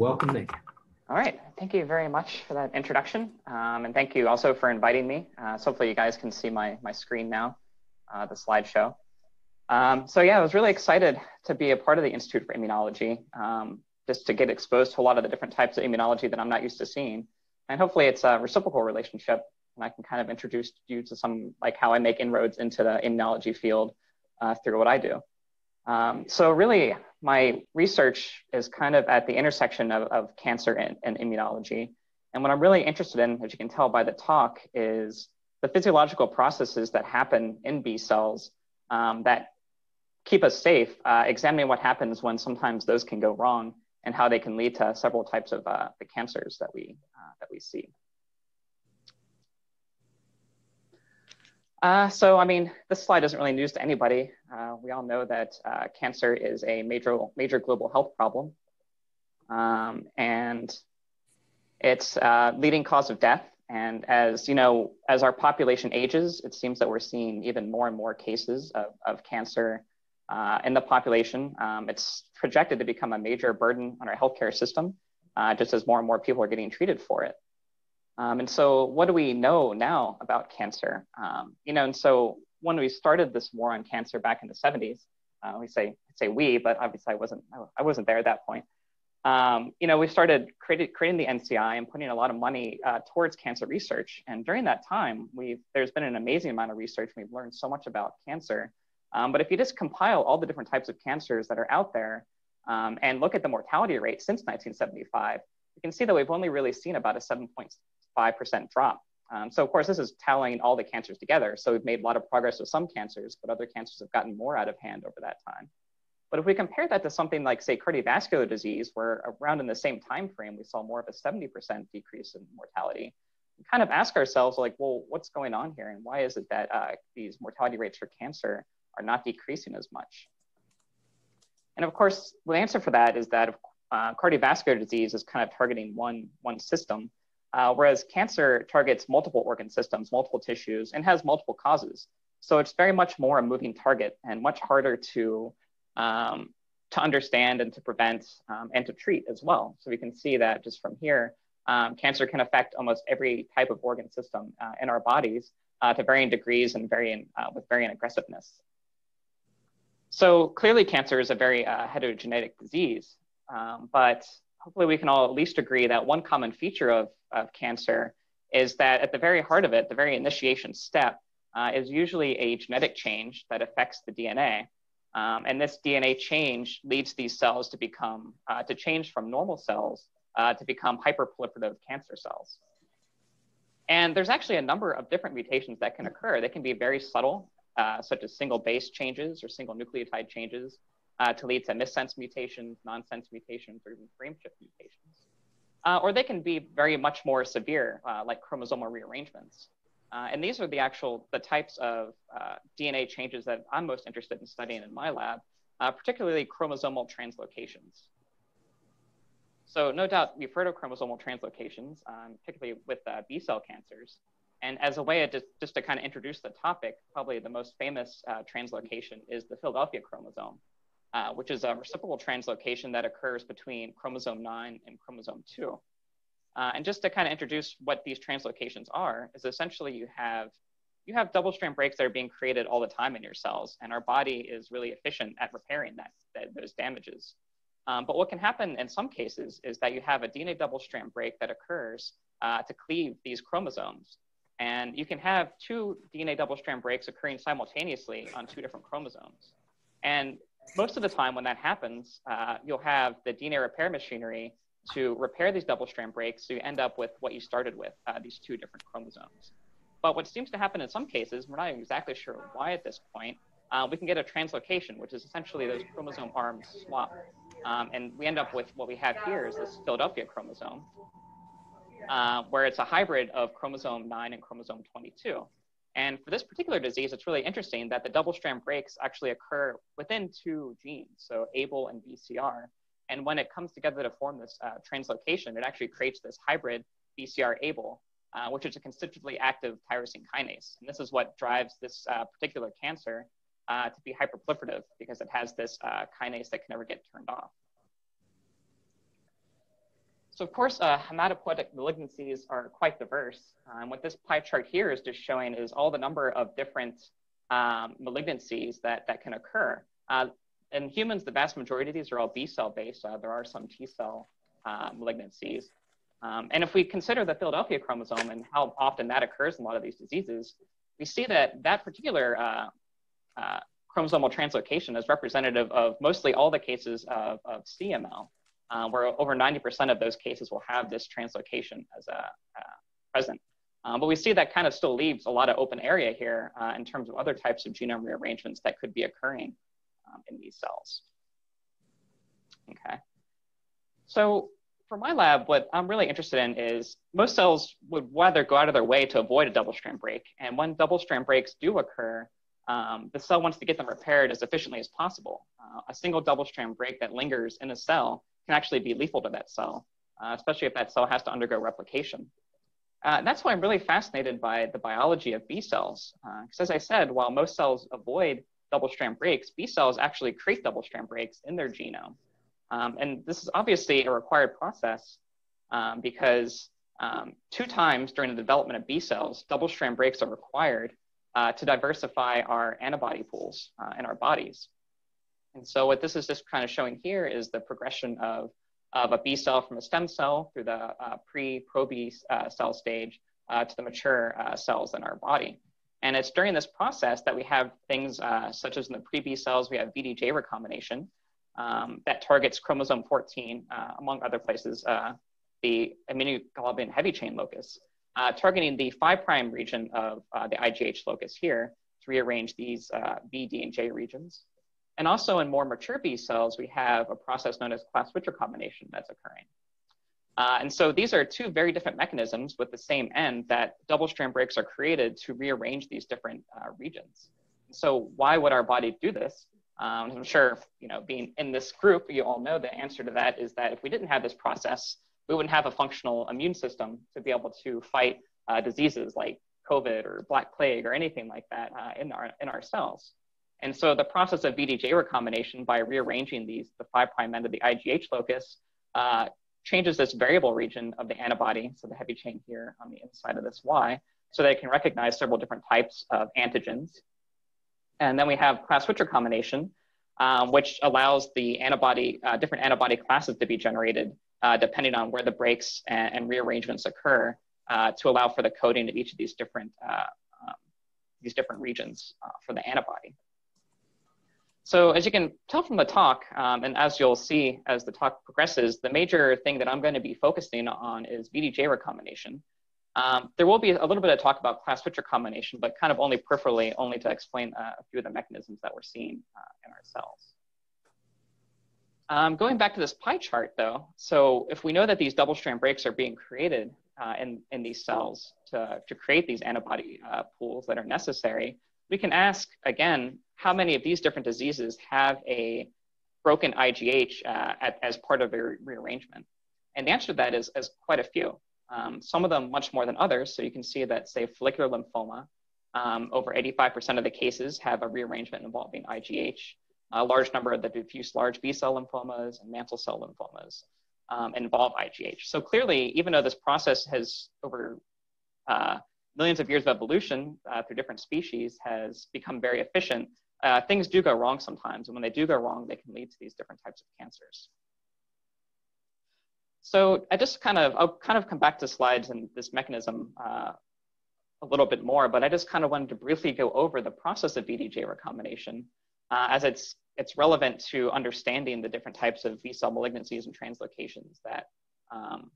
Welcome, Nick. All right, thank you very much for that introduction. Um, and thank you also for inviting me. Uh, so hopefully you guys can see my, my screen now, uh, the slideshow. Um, so yeah, I was really excited to be a part of the Institute for Immunology, um, just to get exposed to a lot of the different types of immunology that I'm not used to seeing. And hopefully it's a reciprocal relationship and I can kind of introduce you to some, like how I make inroads into the immunology field uh, through what I do. Um, so really, my research is kind of at the intersection of, of cancer and, and, immunology. And what I'm really interested in, as you can tell by the talk, is the physiological processes that happen in B cells um, that keep us safe, uh, examining what happens when sometimes those can go wrong and how they can lead to several types of uh, the cancers that we, uh, that we see. Uh, so, I mean, this slide isn't really news to anybody. Uh, we all know that uh, cancer is a major, major global health problem. Um, and it's a uh, leading cause of death. And as you know, as our population ages, it seems that we're seeing even more and more cases of, of cancer uh, in the population. Um, it's projected to become a major burden on our healthcare system, uh, just as more and more people are getting treated for it. Um, and so what do we know now about cancer? Um, you know, and so when we started this war on cancer back in the 70s, uh, we say say we, but obviously I wasn't I wasn't there at that point. Um, you know, we started creating creating the NCI and putting a lot of money uh, towards cancer research. And during that time, we've there's been an amazing amount of research. We've learned so much about cancer. Um, but if you just compile all the different types of cancers that are out there um, and look at the mortality rate since 1975, you can see that we've only really seen about a 7.6 5% drop. Um, so of course, this is tallying all the cancers together. So we've made a lot of progress with some cancers, but other cancers have gotten more out of hand over that time. But if we compare that to something like, say, cardiovascular disease, where around in the same time frame, we saw more of a 70% decrease in mortality, we kind of ask ourselves, like, well, what's going on here? And why is it that uh, these mortality rates for cancer are not decreasing as much? And of course, the answer for that is that uh, cardiovascular disease is kind of targeting one, one system, uh, whereas cancer targets multiple organ systems, multiple tissues, and has multiple causes. So it's very much more a moving target and much harder to, um, to understand and to prevent um, and to treat as well. So we can see that just from here, um, cancer can affect almost every type of organ system uh, in our bodies uh, to varying degrees and varying, uh, with varying aggressiveness. So clearly cancer is a very uh, heterogenetic disease, um, but hopefully we can all at least agree that one common feature of, of cancer is that at the very heart of it, the very initiation step, uh, is usually a genetic change that affects the DNA. Um, and this DNA change leads these cells to become, uh, to change from normal cells uh, to become hyperproliferative cancer cells. And there's actually a number of different mutations that can occur. They can be very subtle, uh, such as single base changes or single nucleotide changes uh, to lead to missense mutations, nonsense mutations, or even frameshift mutations. Uh, or they can be very much more severe, uh, like chromosomal rearrangements. Uh, and these are the actual, the types of uh, DNA changes that I'm most interested in studying in my lab, uh, particularly chromosomal translocations. So no doubt we've heard of chromosomal translocations, um, particularly with B cell cancers. And as a way just, just to kind of introduce the topic, probably the most famous translocation is the Philadelphia chromosome, uh, which is a reciprocal translocation that occurs between chromosome 9 and chromosome 2. Uh, and just to kind of introduce what these translocations are, is essentially you have you have double strand breaks that are being created all the time in your cells, and our body is really efficient at repairing that, that those damages. Um, but what can happen in some cases is that you have a DNA double strand break that occurs uh, to cleave these chromosomes. And you can have two DNA double strand breaks occurring simultaneously on two different chromosomes. And most of the time when that happens, uh, you'll have the DNA repair machinery to repair these double strand breaks, so you end up with what you started with, uh, these two different chromosomes. But what seems to happen in some cases, we're not exactly sure why at this point, uh, we can get a translocation, which is essentially those chromosome arms swap. Um, and we end up with what we have here is this Philadelphia chromosome, uh, where it's a hybrid of chromosome 9 and chromosome 22. And for this particular disease, it's really interesting that the double strand breaks actually occur within two genes, so ABL and BCR. And when it comes together to form this uh, translocation, it actually creates this hybrid BCR ABL, uh, which is a constitutively active tyrosine kinase. And this is what drives this uh, particular cancer uh, to be hyperproliferative because it has this uh, kinase that can never get turned off. So of course, uh, hematopoietic malignancies are quite diverse. And what this pie chart here is just showing is all the number of different um, malignancies that, that can occur. Uh, in humans, the vast majority of these are all B cell based. Uh, there are some T cell uh, malignancies. Um, and if we consider the Philadelphia chromosome and how often that occurs in a lot of these diseases, we see that that particular uh, uh, chromosomal translocation is representative of mostly all the cases of, of CML, uh, where over 90% of those cases will have this translocation as a present. Um, but we see that kind of still leaves a lot of open area here uh, in terms of other types of genome rearrangements that could be occurring um, in these cells. Okay. So for my lab, what I'm really interested in is most cells would rather go out of their way to avoid a double strand break. And when double strand breaks do occur, um, the cell wants to get them repaired as efficiently as possible. Uh, a single double strand break that lingers in a cell can actually be lethal to that cell, uh, especially if that cell has to undergo replication. Uh, that's why I'm really fascinated by the biology of B cells. Because uh, as I said, while most cells avoid double strand breaks, B cells actually create double strand breaks in their genome. Um, and this is obviously a required process um, because um, two times during the development of B cells, double strand breaks are required uh, to diversify our antibody pools uh, in our bodies. And so what this is just kind of showing here is the progression of, of a B cell from a stem cell through the uh, pre-pro B uh, cell stage uh, to the mature uh, cells in our body. And it's during this process that we have things such as in the pre-B cells, we have VDJ recombination, um, that targets chromosome 14, uh, among other places, uh, the immunoglobulin heavy chain locus, uh, targeting the 5' region of uh, the IGH locus here to rearrange these uh, B, D, and J regions. And also in more mature B cells, we have a process known as class switch recombination that's occurring. Uh, and so these are two very different mechanisms with the same end that double strand breaks are created to rearrange these different regions. So why would our body do this? Um, I'm sure, you know, being in this group, you all know the answer to that is that if we didn't have this process, we wouldn't have a functional immune system to be able to fight uh, diseases like COVID or Black Plague or anything like that uh, in, our, in our cells. And so the process of VDJ recombination by rearranging these, the five prime end of the IGH locus, uh, changes this variable region of the antibody, so the heavy chain here on the inside of this Y, so that it can recognize several different types of antigens and then we have class switch recombination, um, which allows the antibody, uh, different antibody classes to be generated uh, depending on where the breaks and, and rearrangements occur uh, to allow for the coding of each of these different, uh, um, these different regions uh, for the antibody. So as you can tell from the talk, um, and as you'll see as the talk progresses, the major thing that I'm going to be focusing on is VDJ recombination. Um, there will be a little bit of talk about class switch recombination, but kind of only peripherally, only to explain uh, a few of the mechanisms that we're seeing uh, in our cells. Um, going back to this pie chart though, so if we know that these double strand breaks are being created uh, in, in these cells to, to create these antibody uh, pools that are necessary, we can ask again, how many of these different diseases have a broken IGH uh, at, as part of a rearrangement? And the answer to that is, is quite a few. Um, some of them much more than others. So you can see that, say, follicular lymphoma, um, over 85% of the cases have a rearrangement involving IGH. A large number of the diffuse large B cell lymphomas and mantle cell lymphomas um, involve IGH. So clearly, even though this process has over uh, millions of years of evolution uh, through different species has become very efficient, uh, things do go wrong sometimes. And when they do go wrong, they can lead to these different types of cancers. So I just kind of, I'll kind of come back to slides and this mechanism uh, a little bit more, but I just kind of wanted to briefly go over the process of VDJ recombination uh, as it's, it's relevant to understanding the different types of B cell malignancies and translocations that, um,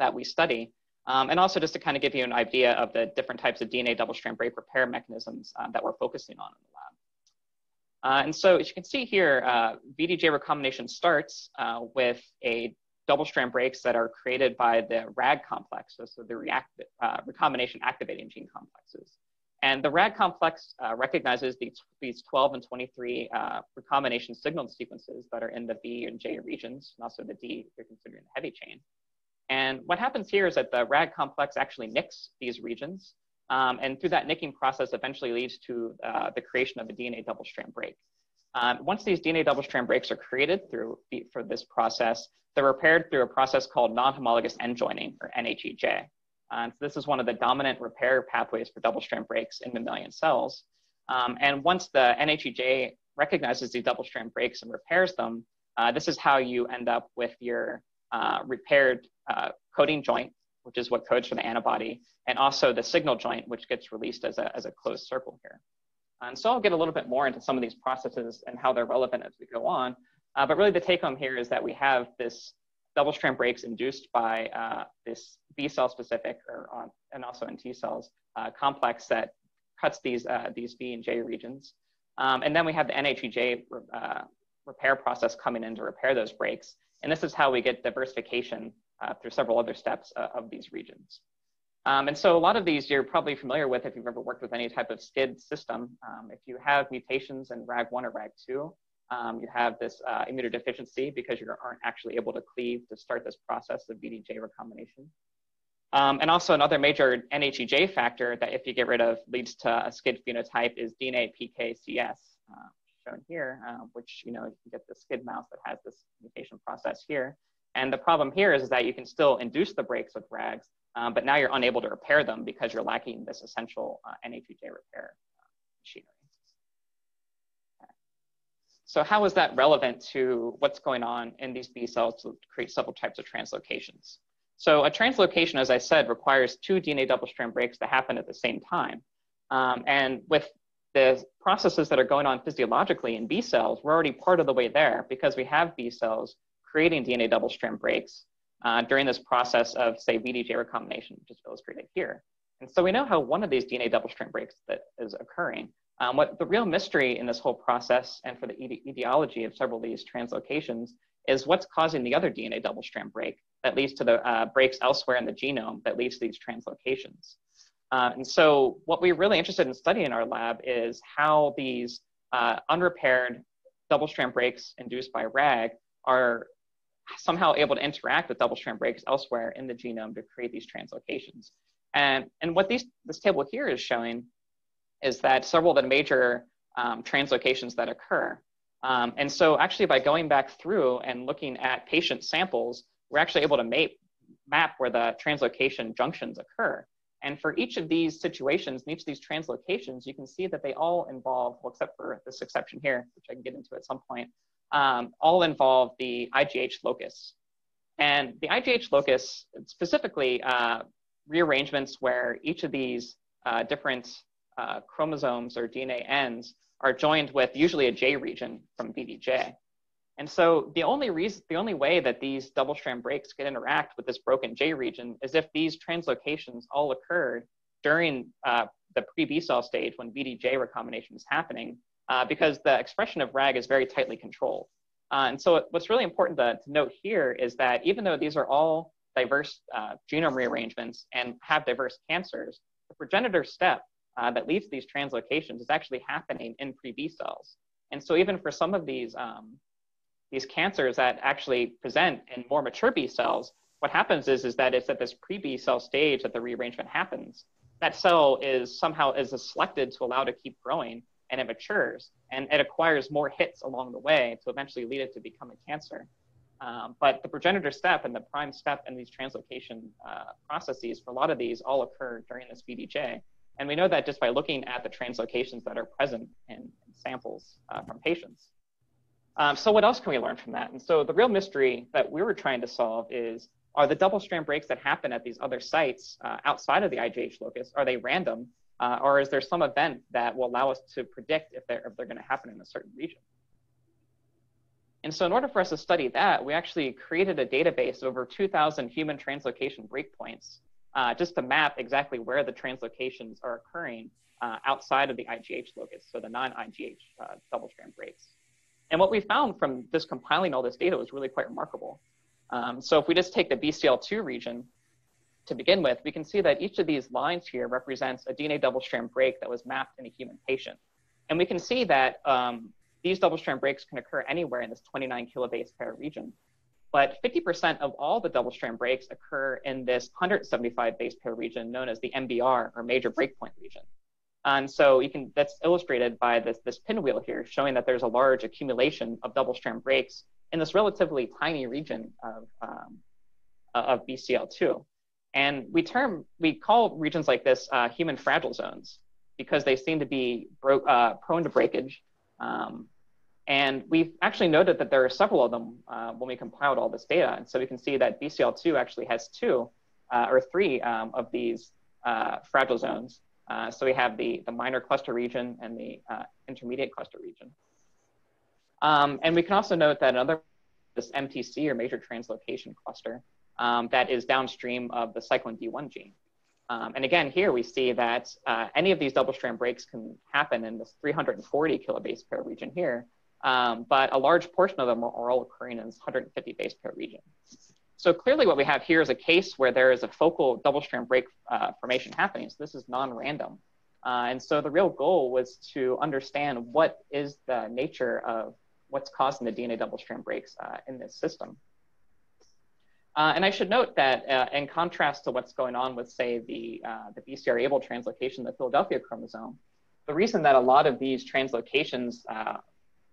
that we study. Um, and also just to kind of give you an idea of the different types of DNA double-strand break repair mechanisms uh, that we're focusing on in the lab. Uh, and so as you can see here, uh, VDJ recombination starts uh, with a double strand breaks that are created by the RAG complexes, so the react, uh, recombination activating gene complexes. And the RAG complex uh, recognizes these, these 12 and 23 uh, recombination signal sequences that are in the B and J regions, and also the D if you're considering the heavy chain. And what happens here is that the RAG complex actually nicks these regions, um, and through that nicking process eventually leads to uh, the creation of a DNA double strand break. Um, once these DNA double-strand breaks are created through for this process, they're repaired through a process called non-homologous end joining, or NHEJ. So this is one of the dominant repair pathways for double-strand breaks in mammalian cells. Um, and once the NHEJ recognizes these double-strand breaks and repairs them, uh, this is how you end up with your uh, repaired uh, coding joint, which is what codes for the antibody, and also the signal joint, which gets released as a, as a closed circle here. And so I'll get a little bit more into some of these processes and how they're relevant as we go on. Uh, but really the take home here is that we have this double strand breaks induced by uh, this B cell specific or on, and also in T cells uh, complex that cuts these, uh, these B and J regions. Um, and then we have the NHEJ uh, repair process coming in to repair those breaks. And this is how we get diversification uh, through several other steps of these regions. Um, and so a lot of these you're probably familiar with if you've ever worked with any type of SCID system. Um, if you have mutations in RAG1 or RAG2, um, you have this uh, immunodeficiency because you aren't actually able to cleave to start this process of VDJ recombination. Um, and also another major NHEJ factor that if you get rid of leads to a SCID phenotype is DNA PKCS, uh, shown here, uh, which you know you can get the SCID mouse that has this mutation process here. And the problem here is, is that you can still induce the breaks with RAGs, um, but now you're unable to repair them because you're lacking this essential uh, repair uh, machinery. So how is that relevant to what's going on in these B cells to create several types of translocations? So a translocation, as I said, requires two DNA double-strand breaks to happen at the same time. Um, and with the processes that are going on physiologically in B cells, we're already part of the way there because we have B cells creating DNA double-strand breaks uh, during this process of, say, VDJ recombination, which is illustrated here. And so we know how one of these DNA double-strand breaks that is occurring. Um, what the real mystery in this whole process and for the etiology of several of these translocations is what's causing the other DNA double-strand break that leads to the uh, breaks elsewhere in the genome that leads to these translocations. Uh, and so what we're really interested in studying in our lab is how these uh, unrepaired double-strand breaks induced by RAG are somehow able to interact with double-strand breaks elsewhere in the genome to create these translocations. And, and what these, this table here is showing is that several of the major um, translocations that occur. Um, and so actually by going back through and looking at patient samples, we're actually able to map, map where the translocation junctions occur. And for each of these situations, and each of these translocations, you can see that they all involve, well, except for this exception here, which I can get into at some point, um, all involve the IGH locus. And the IGH locus, specifically uh, rearrangements where each of these uh, different uh, chromosomes or DNA ends are joined with usually a J region from VDJ. And so the only reason, the only way that these double strand breaks could interact with this broken J region is if these translocations all occurred during uh, the pre-B cell stage when VDJ recombination is happening uh, because the expression of RAG is very tightly controlled. Uh, and so what's really important to, to, note here is that even though these are all diverse uh, genome rearrangements and have diverse cancers, the progenitor step uh, that leads to these translocations is actually happening in pre-B cells. And so even for some of these, um, these cancers that actually present in more mature B cells, what happens is, is that it's at this pre-B cell stage that the rearrangement happens. That cell is somehow is selected to allow to keep growing and it matures and it acquires more hits along the way to eventually lead it to become a cancer. Um, but the progenitor step and the prime step in these translocation uh, processes for a lot of these all occur during this VDJ. And we know that just by looking at the translocations that are present in, in samples uh, from patients. Um, so what else can we learn from that? And so the real mystery that we were trying to solve is, are the double strand breaks that happen at these other sites uh, outside of the IGH locus, are they random? Uh, or is there some event that will allow us to predict if they're, if they're going to happen in a certain region? And so in order for us to study that, we actually created a database of over 2,000 human translocation breakpoints uh, just to map exactly where the translocations are occurring uh, outside of the IGH locus, so the non-IGH uh, double-strand breaks. And what we found from just compiling all this data was really quite remarkable. Um, so if we just take the BCL2 region, to begin with, we can see that each of these lines here represents a DNA double-strand break that was mapped in a human patient. And we can see that um, these double-strand breaks can occur anywhere in this 29 kilobase pair region. But 50% of all the double-strand breaks occur in this 175 base pair region known as the MBR, or major breakpoint region. And so you can that's illustrated by this, this pinwheel here, showing that there's a large accumulation of double strand breaks in this relatively tiny region of, um, of BCL2. And we term, we call regions like this uh, human fragile zones because they seem to be bro- uh, prone to breakage. Um, and we've actually noted that there are several of them uh, when we compiled all this data. And so we can see that BCL2 actually has two uh, or three um, of these uh, fragile zones. Uh, so we have the, the minor cluster region and the intermediate cluster region. Um, and we can also note that another this MTC or major translocation cluster um, that is downstream of the cyclin D1 gene. Um, and again, here we see that uh, any of these double strand breaks can happen in this 340 kilobase pair region here, um, but a large portion of them are, all occurring in this 150 base pair region. So clearly what we have here is a case where there is a focal double strand break uh, formation happening. So this is non-random. Uh, and so the real goal was to understand what is the nature of what's causing the DNA double strand breaks uh, in this system. Uh, and I should note that uh, in contrast to what's going on with, say, the, uh, the BCR-ABL translocation the Philadelphia chromosome, the reason that a lot of these translocations uh,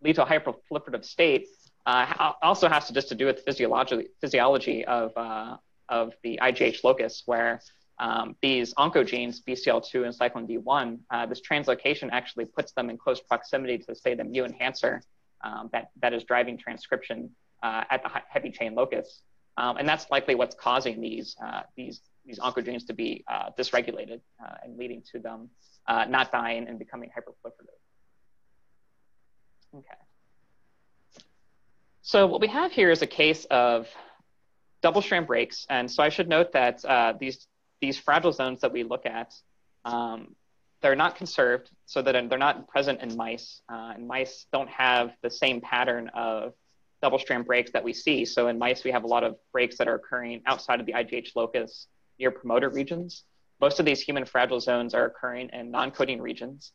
lead to a hyperproliferative state uh, also has to just to do with physiology, physiology of, uh, of the IGH locus, where um, these oncogenes, BCL2 and cyclin D1, this translocation actually puts them in close proximity to, say, the mu enhancer um, that, that is driving transcription at the heavy chain locus. Um, and that's likely what's causing these, uh, these, these oncogenes to be uh, dysregulated uh, and leading to them uh, not dying and becoming hyperproliferative. Okay. So what we have here is a case of double strand breaks. And so I should note that uh, these, these fragile zones that we look at, um, they're not conserved so that they're not present in mice. Uh, and mice don't have the same pattern of double strand breaks that we see. So in mice, we have a lot of breaks that are occurring outside of the IGH locus near promoter regions. Most of these human fragile zones are occurring in non-coding regions.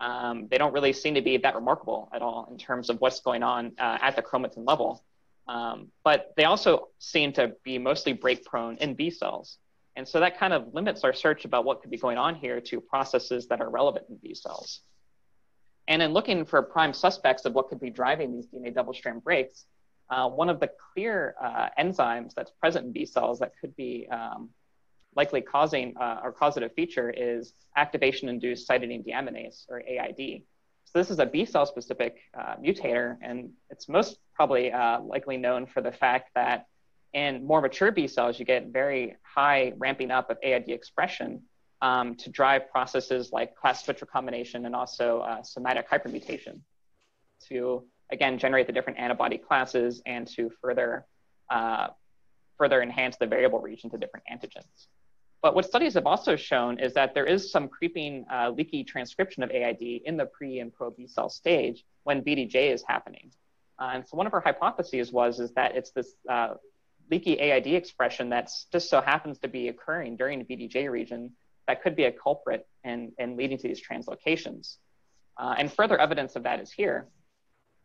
Um, they don't really seem to be that remarkable at all in terms of what's going on uh, at the chromatin level. Um, but they also seem to be mostly break prone in B cells. And so that kind of limits our search about what could be going on here to processes that are relevant in B cells. And in looking for prime suspects of what could be driving these DNA double strand breaks, uh, one of the clear uh, enzymes that's present in B cells that could be um, likely causing uh, or causative feature is activation induced cytidine deaminase or AID. So this is a B cell specific uh, mutator, and it's most probably uh, likely known for the fact that in more mature B cells, you get very high ramping up of AID expression um, to drive processes like class switch recombination and also uh, somatic hypermutation to, again, generate the different antibody classes and to further, uh, further enhance the variable region to different antigens. But what studies have also shown is that there is some creeping uh, leaky transcription of AID in the pre and pro B cell stage when BDJ is happening. Uh, and so one of our hypotheses was is that it's this uh, leaky AID expression that just so happens to be occurring during the BDJ region that could be a culprit and leading to these translocations. Uh, and further evidence of that is here.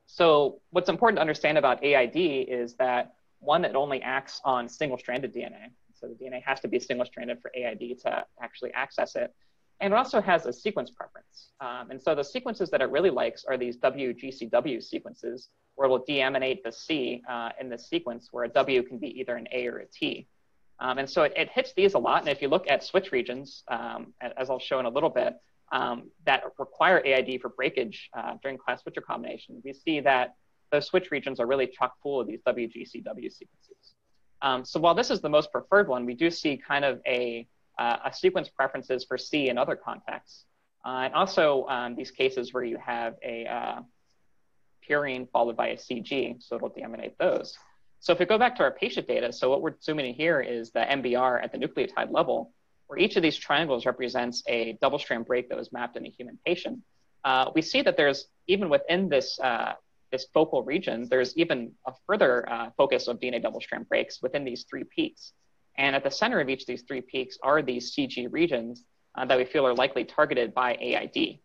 So what's important to understand about AID is that one, it only acts on single-stranded DNA. So the DNA has to be single-stranded for AID to actually access it. And it also has a sequence preference. Um, and so the sequences that it really likes are these WGCW sequences, where it will deaminate the C uh, in the sequence, where a W can be either an A or a T. Um, and so it, it, hits these a lot. And if you look at switch regions, um, as I'll show in a little bit, um, that require AID for breakage uh, during class switch recombination, we see that those switch regions are really chock full of these WGCW sequences. Um, so while this is the most preferred one, we do see kind of a, uh, a sequence preferences for C in other contexts. Uh, and also um, these cases where you have a uh, purine followed by a CG, so it'll deaminate those. So if we go back to our patient data, so what we're zooming in here is the MBR at the nucleotide level, where each of these triangles represents a double strand break that was mapped in a human patient. Uh, we see that there's, even within this, uh, this focal region, there's even a further uh, focus of DNA double strand breaks within these three peaks. And at the center of each of these three peaks are these CG regions uh, that we feel are likely targeted by AID.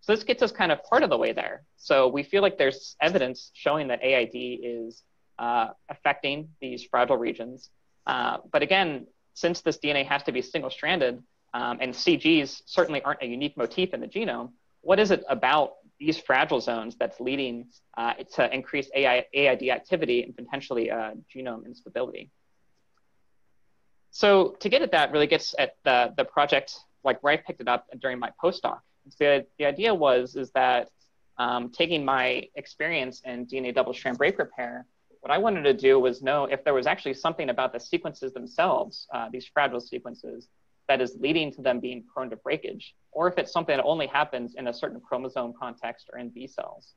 So this gets us kind of part of the way there. So we feel like there's evidence showing that AID is uh, affecting these fragile regions. Uh, but again, since this DNA has to be single stranded, um, and CGs certainly aren't a unique motif in the genome, what is it about these fragile zones that's leading uh, to increased AI, AID activity and potentially uh, genome instability? So to get at that really gets at the, the project, like where I picked it up during my postdoc. The idea was is that um, taking my experience in DNA double-strand break repair, what I wanted to do was know if there was actually something about the sequences themselves, uh, these fragile sequences, that is leading to them being prone to breakage, or if it's something that only happens in a certain chromosome context or in B cells.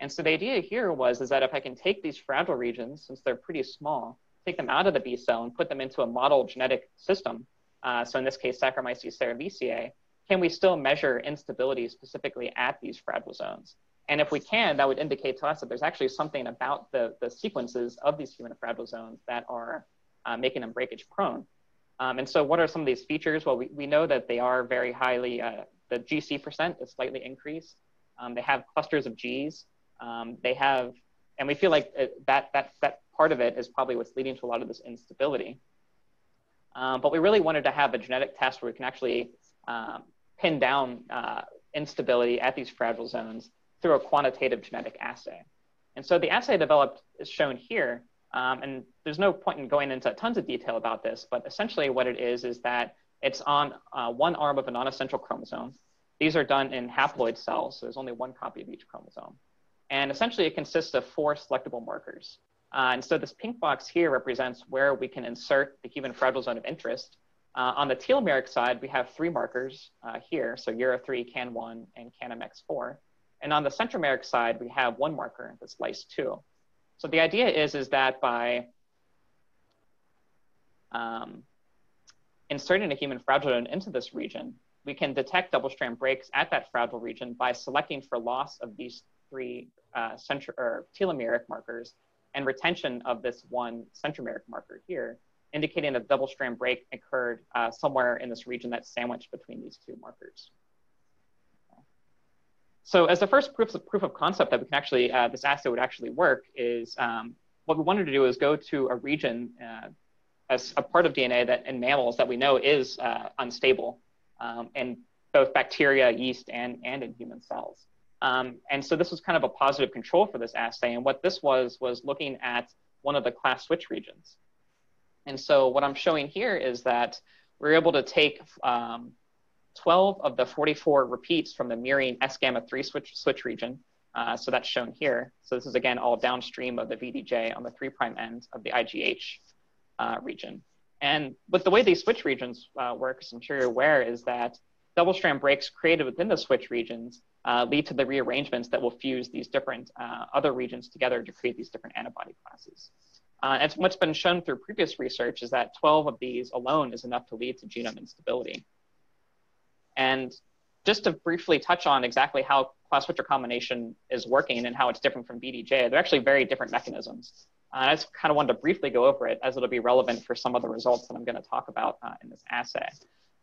And so the idea here was is that if I can take these fragile regions, since they're pretty small, take them out of the B cell and put them into a model genetic system, uh, so in this case, Saccharomyces cerevisiae, can we still measure instability specifically at these fragile zones? And if we can, that would indicate to us that there's actually something about the, the sequences of these human fragile zones that are uh, making them breakage prone. Um, and so what are some of these features? Well, we, we know that they are very highly, uh, the GC percent is slightly increased. Um, they have clusters of Gs. Um, they have, and we feel like uh, that, that, that part of it is probably what's leading to a lot of this instability. Um, but we really wanted to have a genetic test where we can actually um, pin down uh, instability at these fragile zones through a quantitative genetic assay. And so the assay developed is shown here. Um, and there's no point in going into tons of detail about this, but essentially what it is is that it's on uh, one arm of a non-essential chromosome. These are done in haploid cells, so there's only one copy of each chromosome. And essentially it consists of four selectable markers. Uh, and so this pink box here represents where we can insert the human fragile zone of interest. Uh, on the telomeric side, we have three markers uh, here, so URA3, CAN1, and CANMX4. And on the centromeric side, we have one marker, that's LICE2. So the idea is, is that by um, inserting a human fragile into this region, we can detect double-strand breaks at that fragile region by selecting for loss of these three uh, or telomeric markers and retention of this one centromeric marker here, indicating a double-strand break occurred uh, somewhere in this region that's sandwiched between these two markers. So as the first proof of, proof of concept that we can actually, uh, this assay would actually work is um, what we wanted to do is go to a region uh, as a part of DNA that in mammals that we know is uh, unstable um, in both bacteria, yeast, and, and in human cells. Um, and so this was kind of a positive control for this assay. And what this was, was looking at one of the class switch regions. And so what I'm showing here is that we're able to take um, 12 of the 44 repeats from the murine S gamma 3 switch, switch region. Uh, so that's shown here. So this is again all downstream of the VDJ on the 3' end of the IGH uh, region. And with the way these switch regions uh, work, I'm sure you're aware, is that double strand breaks created within the switch regions uh, lead to the rearrangements that will fuse these different uh, other regions together to create these different antibody classes. Uh, and what's been shown through previous research is that 12 of these alone is enough to lead to genome instability. And just to briefly touch on exactly how class switcher combination is working and how it's different from BDJ, they're actually very different mechanisms. Uh, I just kind of wanted to briefly go over it as it'll be relevant for some of the results that I'm going to talk about uh, in this assay.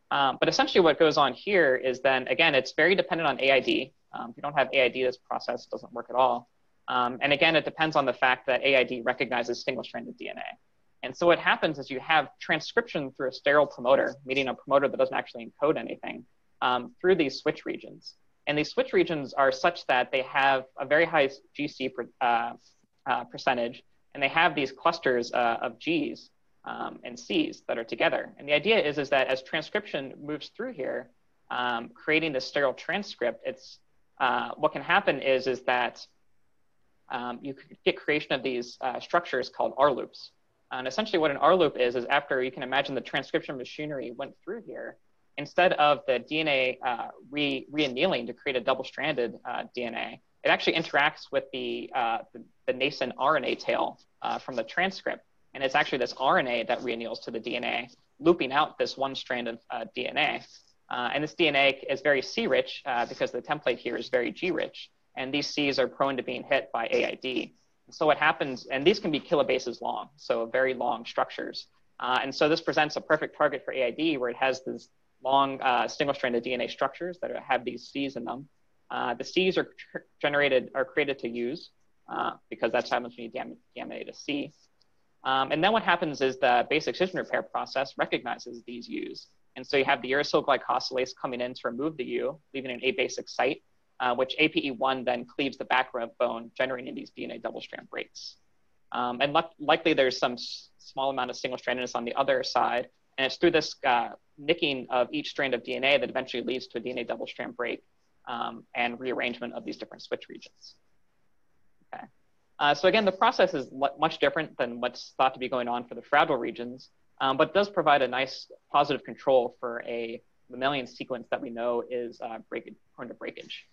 Um, but essentially what goes on here is then, again, it's very dependent on AID. Um, if you don't have AID, this process doesn't work at all. Um, and again, it depends on the fact that AID recognizes single-stranded DNA. And so what happens is you have transcription through a sterile promoter, meaning a promoter that doesn't actually encode anything um, through these switch regions. And these switch regions are such that they have a very high GC per, uh, uh, percentage, and they have these clusters uh, of Gs um, and Cs that are together. And the idea is, is that as transcription moves through here, um, creating this sterile transcript, it's uh, what can happen is, is that um, you get creation of these uh, structures called R loops. And essentially what an R loop is, is after you can imagine the transcription machinery went through here, instead of the DNA uh, re, to create a double-stranded uh, DNA, it actually interacts with the, uh, the, the, nascent RNA tail uh, from the transcript. And it's actually this RNA that re-anneals to the DNA, looping out this one strand of uh, DNA. Uh, and this DNA is very C-rich because the template here is very G-rich. And these Cs are prone to being hit by AID. So what happens, and these can be kilobases long, so very long structures. and so this presents a perfect target for AID where it has this long uh, single-stranded DNA structures that have these Cs in them. Uh, the Cs are generated are created to use uh, because that's how much you need deaminate a C. Um, and then what happens is the base excision repair process recognizes these U's And so you have the uracil glycosylase coming in to remove the U, leaving an abasic site, uh, which APE1 then cleaves the backbone, generating these DNA double-strand breaks. Um, and likely there's some small amount of single-strandedness on the other side, and it's through this uh, nicking of each strand of DNA that eventually leads to a DNA double-strand break um, and rearrangement of these different switch regions. Okay. Uh, so again, the process is much different than what's thought to be going on for the fragile regions, um, but does provide a nice positive control for a mammalian sequence that we know is uh, breakage, prone to breakage.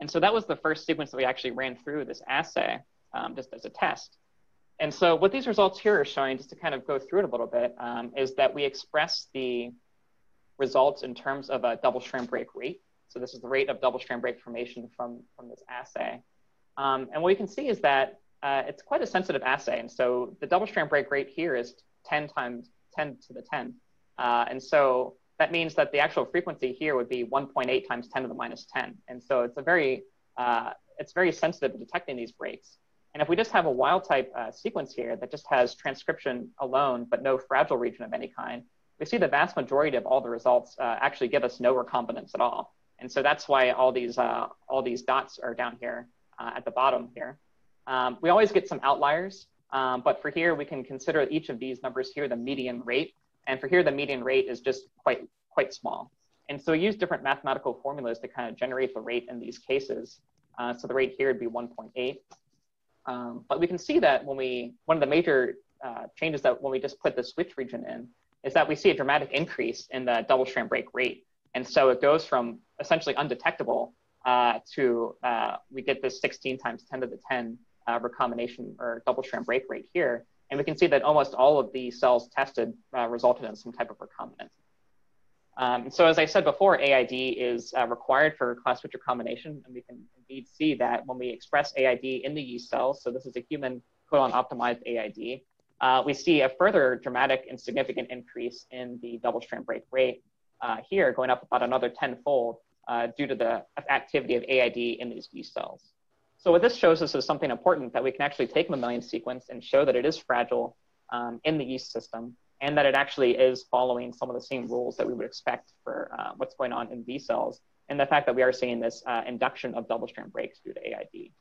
And so that was the first sequence that we actually ran through this assay um, just as a test. And so what these results here are showing, just to kind of go through it a little bit, um, is that we express the results in terms of a double strand break rate. So this is the rate of double strand break formation from, from this assay. Um, and what you can see is that uh, it's quite a sensitive assay. And so the double strand break rate here is 10 times 10 to the 10. Uh, and so that means that the actual frequency here would be 1.8 times 10 to the minus 10. And so it's a very, uh, it's very sensitive to detecting these breaks. And if we just have a wild type uh, sequence here that just has transcription alone, but no fragile region of any kind, we see the vast majority of all the results uh, actually give us no recombinants at all. And so that's why all these, uh, all these dots are down here uh, at the bottom here. Um, we always get some outliers, um, but for here, we can consider each of these numbers here the median rate. And for here, the median rate is just quite, quite small. And so we use different mathematical formulas to kind of generate the rate in these cases. Uh, so the rate here would be 1.8. Um, but we can see that when we, one of the major uh, changes that when we just put the switch region in is that we see a dramatic increase in the double strand break rate. And so it goes from essentially undetectable uh, to uh, we get this 16 times 10 to the 10 uh, recombination or double strand break rate here. And we can see that almost all of the cells tested uh, resulted in some type of recombinant. Um, so as I said before, AID is uh, required for class switch recombination, and we can indeed see that when we express AID in the yeast cells, so this is a human codon optimized AID, uh, we see a further dramatic and significant increase in the double strand break rate uh, here, going up about another tenfold uh, due to the activity of AID in these yeast cells. So what this shows us is something important that we can actually take mammalian sequence and show that it is fragile um, in the yeast system and that it actually is following some of the same rules that we would expect for uh, what's going on in B cells, and the fact that we are seeing this uh, induction of double-strand breaks due to AID.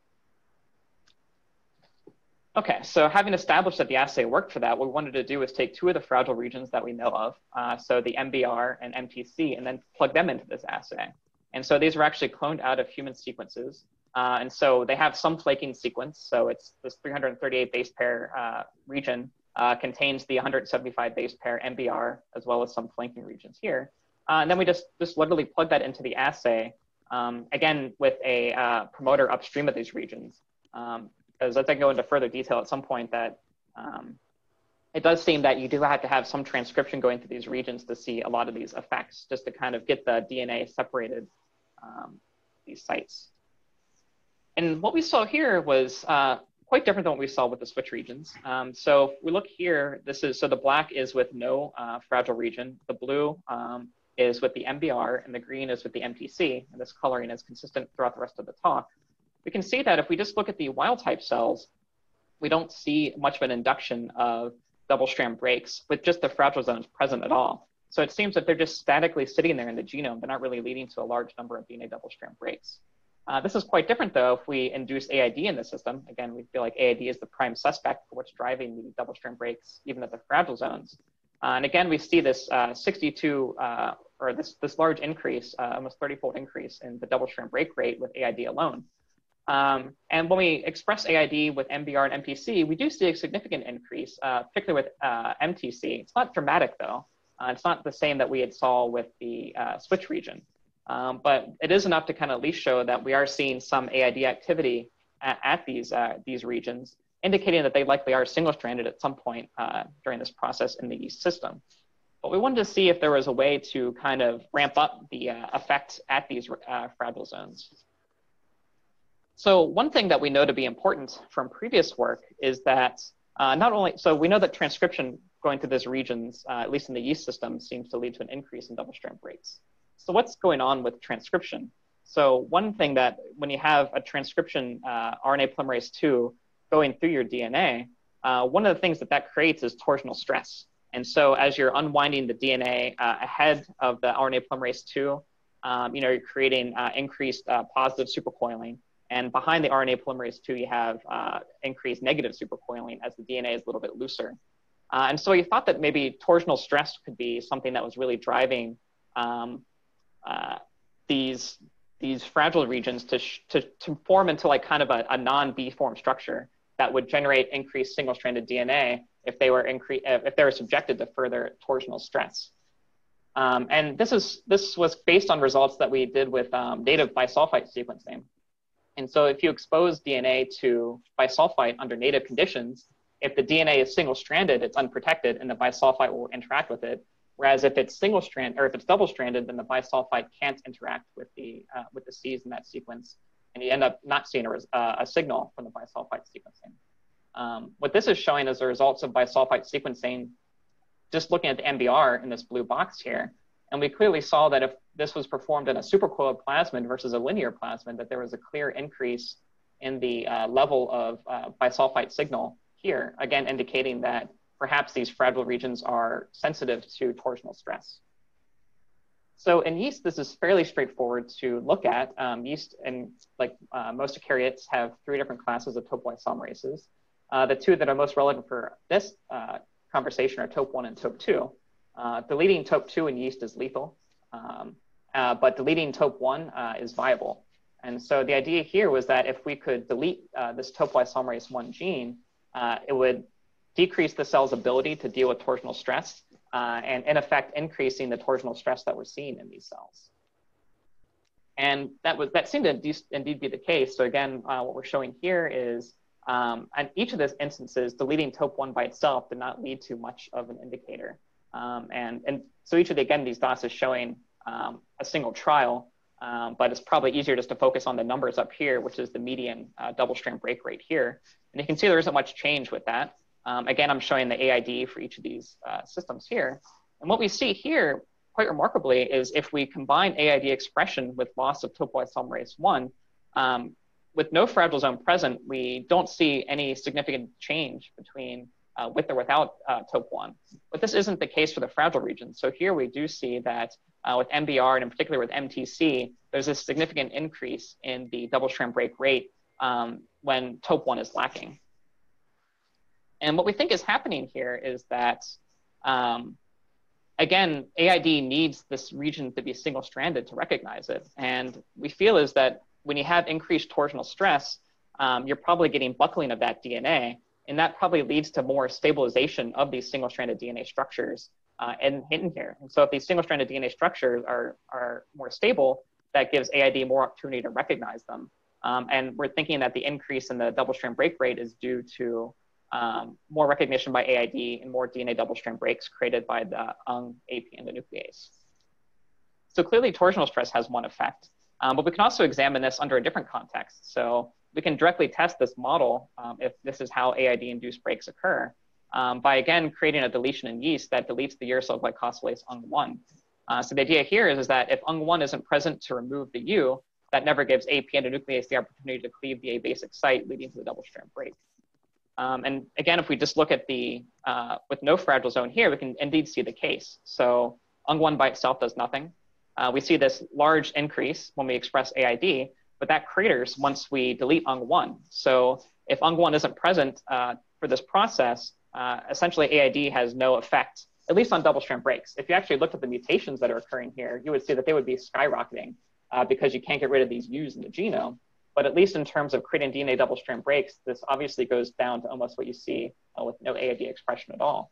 Okay, so having established that the assay worked for that, what we wanted to do was take two of the fragile regions that we know of, uh, so the MBR and MTC, and then plug them into this assay. And so these were actually cloned out of human sequences. Uh, and so they have some flaking sequence. So it's this 338 base pair uh, region uh, contains the 175 base pair MBR, as well as some flanking regions here. Uh, and then we just, just literally plug that into the assay, um, again, with a uh, promoter upstream of these regions. Um, as I go into further detail at some point that um, it does seem that you do have to have some transcription going through these regions to see a lot of these effects, just to kind of get the DNA separated, um, these sites. And what we saw here was uh, quite different than what we saw with the switch regions. Um, so if we look here, this is, so the black is with no uh, fragile region, the blue um, is with the MBR, and the green is with the MTC, and this coloring is consistent throughout the rest of the talk. We can see that if we just look at the wild type cells, we don't see much of an induction of double strand breaks with just the fragile zones present at all. So it seems that they're just statically sitting there in the genome. They're not really leading to a large number of DNA double strand breaks. Uh, this is quite different, though, if we induce AID in the system. Again, we feel like AID is the prime suspect for what's driving the double strand breaks, even at the fragile zones. Uh, and again, we see this uh, 62, uh, or this, this large increase, uh, almost 30-fold increase in the double strand break rate with AID alone. Um, and when we express AID with MBR and MTC, we do see a significant increase, particularly with MTC. It's not dramatic, though. it's not the same that we had saw with the switch region. Um, but it is enough to kind of at least show that we are seeing some AID activity at, at these, uh, these regions, indicating that they likely are single-stranded at some point uh, during this process in the yeast system. But we wanted to see if there was a way to kind of ramp up the uh, effect at these uh, fragile zones. So one thing that we know to be important from previous work is that uh, not only, so we know that transcription going through these regions, uh, at least in the yeast system, seems to lead to an increase in double-strand breaks. So what's going on with transcription? So one thing that when you have a transcription uh, RNA polymerase 2 going through your DNA, uh, one of the things that that creates is torsional stress. And so as you're unwinding the DNA uh, ahead of the RNA polymerase II, um, you know, you're creating uh, increased uh, positive supercoiling. And behind the RNA polymerase II, you have uh, increased negative supercoiling as the DNA is a little bit looser. And so you thought that maybe torsional stress could be something that was really driving um, uh, these, these fragile regions to, to, to form into like kind of a, a non-B form structure that would generate increased single-stranded DNA if they were incre- if they were subjected to further torsional stress. Um, and this is this was based on results that we did with um, native bisulfite sequencing. And so if you expose DNA to bisulfite under native conditions, if the DNA is single-stranded, it's unprotected, and the bisulfite will interact with it. Whereas if it's single-strand or if it's double-stranded, then the bisulfite can't interact with the uh, with the Cs in that sequence, and you end up not seeing a, uh, a signal from the bisulfite sequencing. Um, what this is showing is the results of bisulfite sequencing, just looking at the MBR in this blue box here. And we clearly saw that if this was performed in a supercoiled plasmid versus a linear plasmid, that there was a clear increase in the uh, level of uh, bisulfite signal here, again, indicating that perhaps these fragile regions are sensitive to torsional stress. So in yeast, this is fairly straightforward to look at. Um, yeast, and like uh, most eukaryotes, have three different classes of topoisomerases. Uh, the two that are most relevant for this uh, conversation are TOP1 and TOP2. Uh, deleting TOP2 in yeast is lethal, um, uh, but deleting TOP1 uh, is viable. And so the idea here was that if we could delete uh, this topoisomerase 1 gene, it would decrease the cell's ability to deal with torsional stress and in effect increasing the torsional stress that we're seeing in these cells. And that was that seemed to indeed be the case. So again, what we're showing here is um, and each of those instances, deleting TOP1 by itself did not lead to much of an indicator. Um, and, and so each of the, again, these dots is showing um, a single trial, um, but it's probably easier just to focus on the numbers up here, which is the median uh, double strand break rate here. And you can see there isn't much change with that. Um, again, I'm showing the AID for each of these uh, systems here. And what we see here, quite remarkably, is if we combine AID expression with loss of topoisomerase 1, um, with no fragile zone present, we don't see any significant change between uh, with or without uh, TOP1. But this isn't the case for the fragile region. So here we do see that uh, with MBR and in particular with MTC, there's a significant increase in the double strand break rate um, when TOP1 is lacking. And what we think is happening here is that, um, again, AID needs this region to be single stranded to recognize it. And we feel is that when you have increased torsional stress, um, you're probably getting buckling of that DNA, and that probably leads to more stabilization of these single-stranded DNA structures uh, in, in here. And so if these single-stranded DNA structures are, are more stable, that gives AID more opportunity to recognize them. Um, and we're thinking that the increase in the double-strand break rate is due to um, more recognition by AID and more DNA double-strand breaks created by the UNG AP endonuclease. So clearly torsional stress has one effect. Um, but we can also examine this under a different context. So we can directly test this model um, if this is how AID-induced breaks occur um, by, again, creating a deletion in yeast that deletes the uracil glycosylase UNG1. Uh, so the idea here is, is that if UNG1 isn't present to remove the U, that never gives AP endonuclease the opportunity to cleave the A basic site, leading to the double strand break. Um, and again, if we just look at the, uh, with no fragile zone here, we can indeed see the case. So UNG1 by itself does nothing uh, we see this large increase when we express AID, but that craters once we delete UNG1. So if UNG1 isn't present uh, for this process, uh, essentially AID has no effect, at least on double strand breaks. If you actually looked at the mutations that are occurring here, you would see that they would be skyrocketing uh, because you can't get rid of these U's in the genome. But at least in terms of creating DNA double strand breaks, this obviously goes down to almost what you see uh, with no AID expression at all.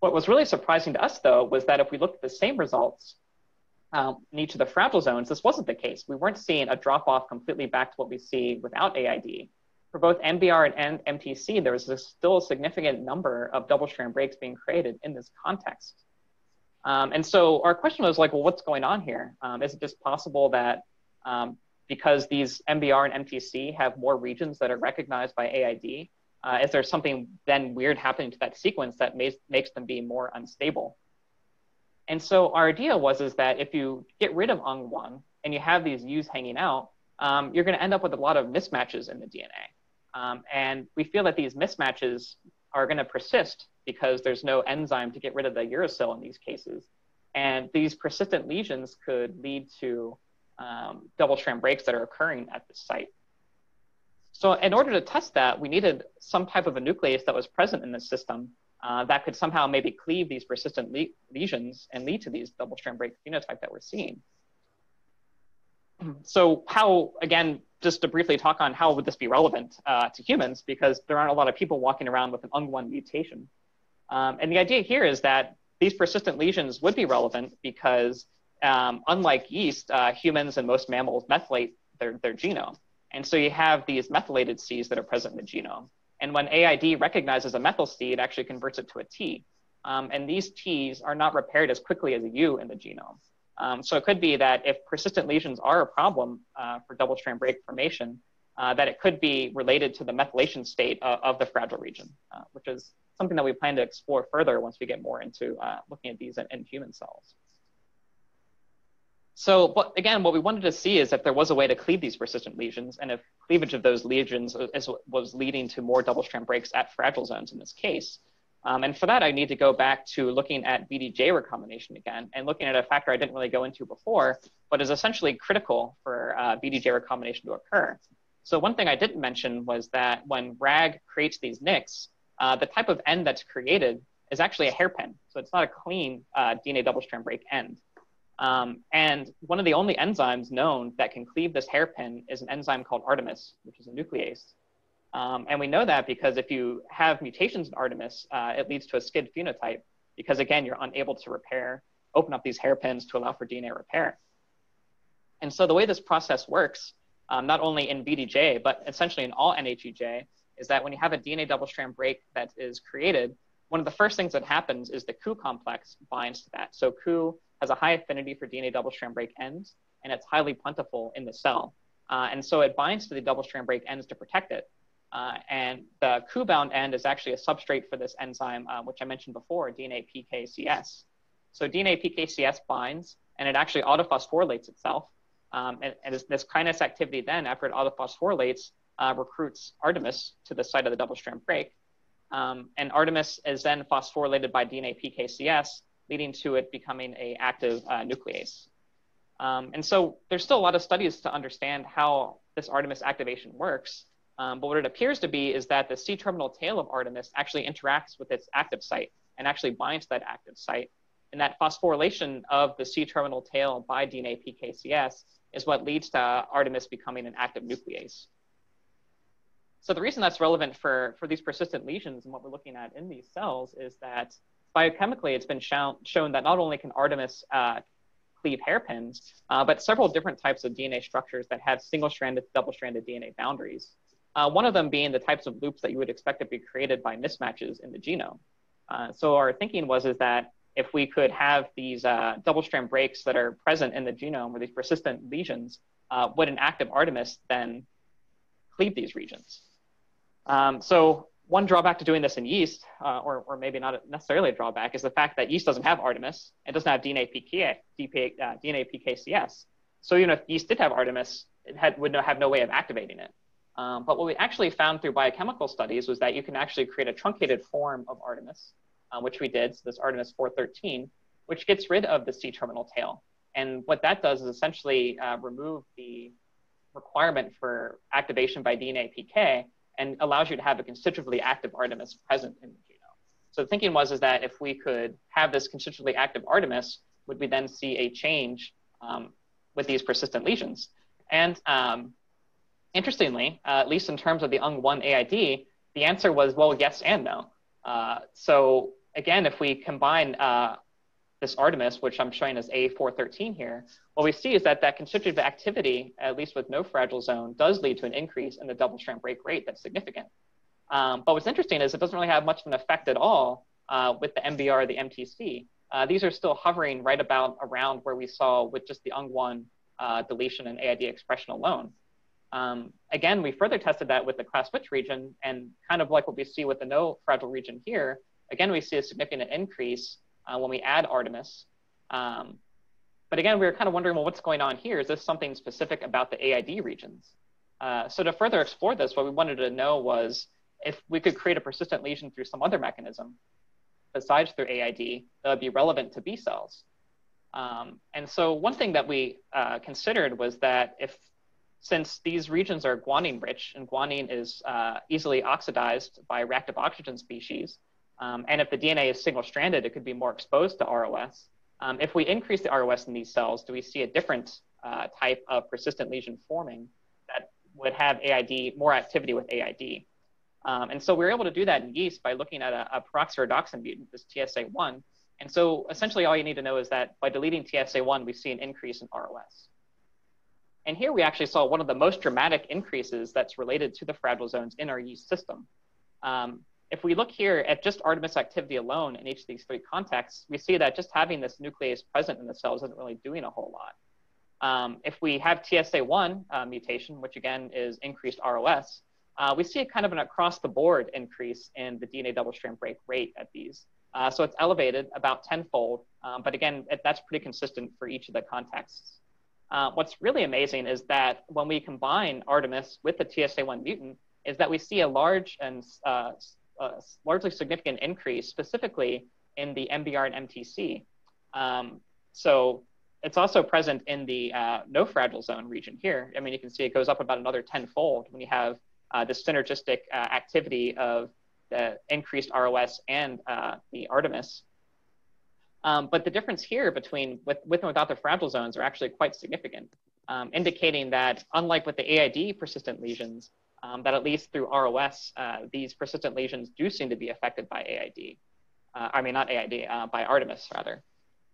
What was really surprising to us, though, was that if we looked at the same results um, in each of the fragile zones, this wasn't the case. We weren't seeing a drop off completely back to what we see without AID. For both MBR and MTC, there was a, still a significant number of double strand breaks being created in this context. Um, and so our question was like, well, what's going on here? Um, is it just possible that um, because these MBR and MTC have more regions that are recognized by AID, uh, is there something then weird happening to that sequence that makes, makes them be more unstable? And so our idea was is that if you get rid of UNG1 and you have these U's hanging out, um, you're going to end up with a lot of mismatches in the DNA. Um, and we feel that these mismatches are going to persist because there's no enzyme to get rid of the uracil in these cases. And these persistent lesions could lead to um, double strand breaks that are occurring at the site. So in order to test that, we needed some type of a nuclease that was present in the system uh, that could somehow maybe cleave these persistent le lesions and lead to these double strand break phenotype that we're seeing. So how, again, just to briefly talk on how would this be relevant uh, to humans, because there aren't a lot of people walking around with an UNG1 mutation. Um, and the idea here is that these persistent lesions would be relevant because um, unlike yeast, uh, humans and most mammals methylate their, their genome. And so you have these methylated Cs that are present in the genome. And when AID recognizes a methyl C, it actually converts it to a T. Um, and these Ts are not repaired as quickly as a U in the genome. Um, so it could be that if persistent lesions are a problem uh, for double strand break formation, uh, that it could be related to the methylation state uh, of the fragile region, uh, which is something that we plan to explore further once we get more into uh, looking at these in, in human cells. So, but again, what we wanted to see is if there was a way to cleave these persistent lesions, and if cleavage of those lesions is, was leading to more double-strand breaks at fragile zones in this case. Um, and for that, I need to go back to looking at BDJ recombination again, and looking at a factor I didn't really go into before, but is essentially critical for uh, BDJ recombination to occur. So one thing I didn't mention was that when RAG creates these nicks, uh, the type of end that's created is actually a hairpin. So it's not a clean uh, DNA double-strand break end. Um, and one of the only enzymes known that can cleave this hairpin is an enzyme called Artemis, which is a nuclease. Um, and we know that because if you have mutations in Artemis, uh, it leads to a SCID phenotype because again, you're unable to repair, open up these hairpins to allow for DNA repair. And so the way this process works, um, not only in BDJ, but essentially in all NHEJ, is that when you have a DNA double strand break that is created, one of the first things that happens is the Ku complex binds to that. So Ku has a high affinity for DNA double strand break ends, and it's highly plentiful in the cell. Uh, and so it binds to the double strand break ends to protect it. Uh, and the Ku-bound end is actually a substrate for this enzyme, uh, which I mentioned before, DNA PKCS. So DNA PKCS binds, and it actually autophosphorylates itself. Um, and, and this kinase activity then, after it autophosphorylates, uh, recruits Artemis to the site of the double strand break. Um, and Artemis is then phosphorylated by DNA PKCS, leading to it becoming a active uh, nuclease. Um, and so there's still a lot of studies to understand how this Artemis activation works. Um, but what it appears to be is that the C-terminal tail of Artemis actually interacts with its active site and actually binds that active site. And that phosphorylation of the C-terminal tail by DNA PKCS is what leads to Artemis becoming an active nuclease. So the reason that's relevant for, for these persistent lesions and what we're looking at in these cells is that biochemically, it's been shown, shown that not only can Artemis uh, cleave hairpins, uh, but several different types of DNA structures that have single-stranded, double-stranded DNA boundaries. Uh, one of them being the types of loops that you would expect to be created by mismatches in the genome. Uh, so our thinking was is that if we could have these uh, double-strand breaks that are present in the genome or these persistent lesions, uh, would an active Artemis then cleave these regions? Um, so one drawback to doing this in yeast, uh, or, or maybe not necessarily a drawback, is the fact that yeast doesn't have Artemis. It doesn't have DNA, PK, DP, uh, DNA PKCS. So even if yeast did have Artemis, it had, would no, have no way of activating it. Um, but what we actually found through biochemical studies was that you can actually create a truncated form of Artemis, uh, which we did, so this Artemis 413, which gets rid of the C-terminal tail. And what that does is essentially uh, remove the requirement for activation by DNA PK and allows you to have a constitutively active Artemis present in the genome. So the thinking was is that if we could have this constitutively active Artemis, would we then see a change um, with these persistent lesions? And um, interestingly, uh, at least in terms of the UNG1 AID, the answer was, well, yes and no. Uh, so again, if we combine uh, this Artemis, which I'm showing as A413 here, what we see is that that constitutive activity, at least with no fragile zone, does lead to an increase in the double strand break rate that's significant. Um, but what's interesting is it doesn't really have much of an effect at all uh, with the MBR the MTC. Uh, these are still hovering right about around where we saw with just the UNG1 uh, deletion and AID expression alone. Um, again, we further tested that with the class switch region, and kind of like what we see with the no fragile region here, again, we see a significant increase uh, when we add Artemis. Um, but again, we were kind of wondering, well, what's going on here? Is this something specific about the AID regions? Uh, so to further explore this, what we wanted to know was, if we could create a persistent lesion through some other mechanism besides through AID that would be relevant to B cells. Um, and so one thing that we uh, considered was that if, since these regions are guanine rich and guanine is uh, easily oxidized by reactive oxygen species, um, and if the DNA is single stranded, it could be more exposed to ROS. Um, if we increase the ROS in these cells, do we see a different uh, type of persistent lesion forming that would have AID, more activity with AID? Um, and so we were able to do that in yeast by looking at a, a mutant, this TSA1. And so essentially all you need to know is that by deleting TSA1, we see an increase in ROS. And here we actually saw one of the most dramatic increases that's related to the fragile zones in our yeast system. Um, if we look here at just Artemis activity alone in each of these three contexts, we see that just having this nuclease present in the cells isn't really doing a whole lot. Um, if we have TSA1 uh, mutation, which again is increased ROS, uh, we see a kind of an across the board increase in the DNA double strand break rate at these. Uh, so it's elevated about tenfold, um, but again, it, that's pretty consistent for each of the contexts. Uh, what's really amazing is that when we combine Artemis with the TSA1 mutant, is that we see a large and uh, largely significant increase specifically in the MBR and MTC. Um, so it's also present in the uh, no fragile zone region here. I mean, you can see it goes up about another tenfold when you have uh, the synergistic uh, activity of the increased ROS and uh, the Artemis. Um, but the difference here between with, with and without the fragile zones are actually quite significant, um, indicating that unlike with the AID persistent lesions, um, that at least through ROS, uh, these persistent lesions do seem to be affected by AID. Uh, I mean, not AID, uh, by Artemis rather.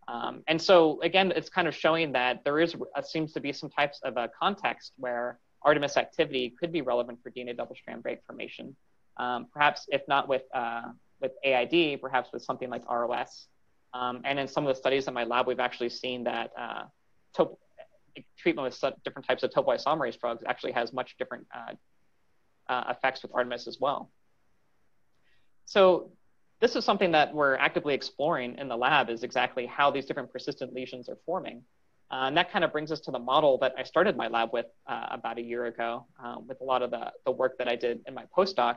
Um, and so again, it's kind of showing that there is uh, seems to be some types of a context where Artemis activity could be relevant for DNA double strand break formation. Um, perhaps if not with, uh, with AID, perhaps with something like ROS. Um, and in some of the studies in my lab, we've actually seen that uh, treatment with different types of topoisomerase drugs actually has much different uh, uh, effects with Artemis as well. So this is something that we're actively exploring in the lab is exactly how these different persistent lesions are forming. Uh, and that kind of brings us to the model that I started my lab with uh, about a year ago um, with a lot of the, the work that I did in my postdoc,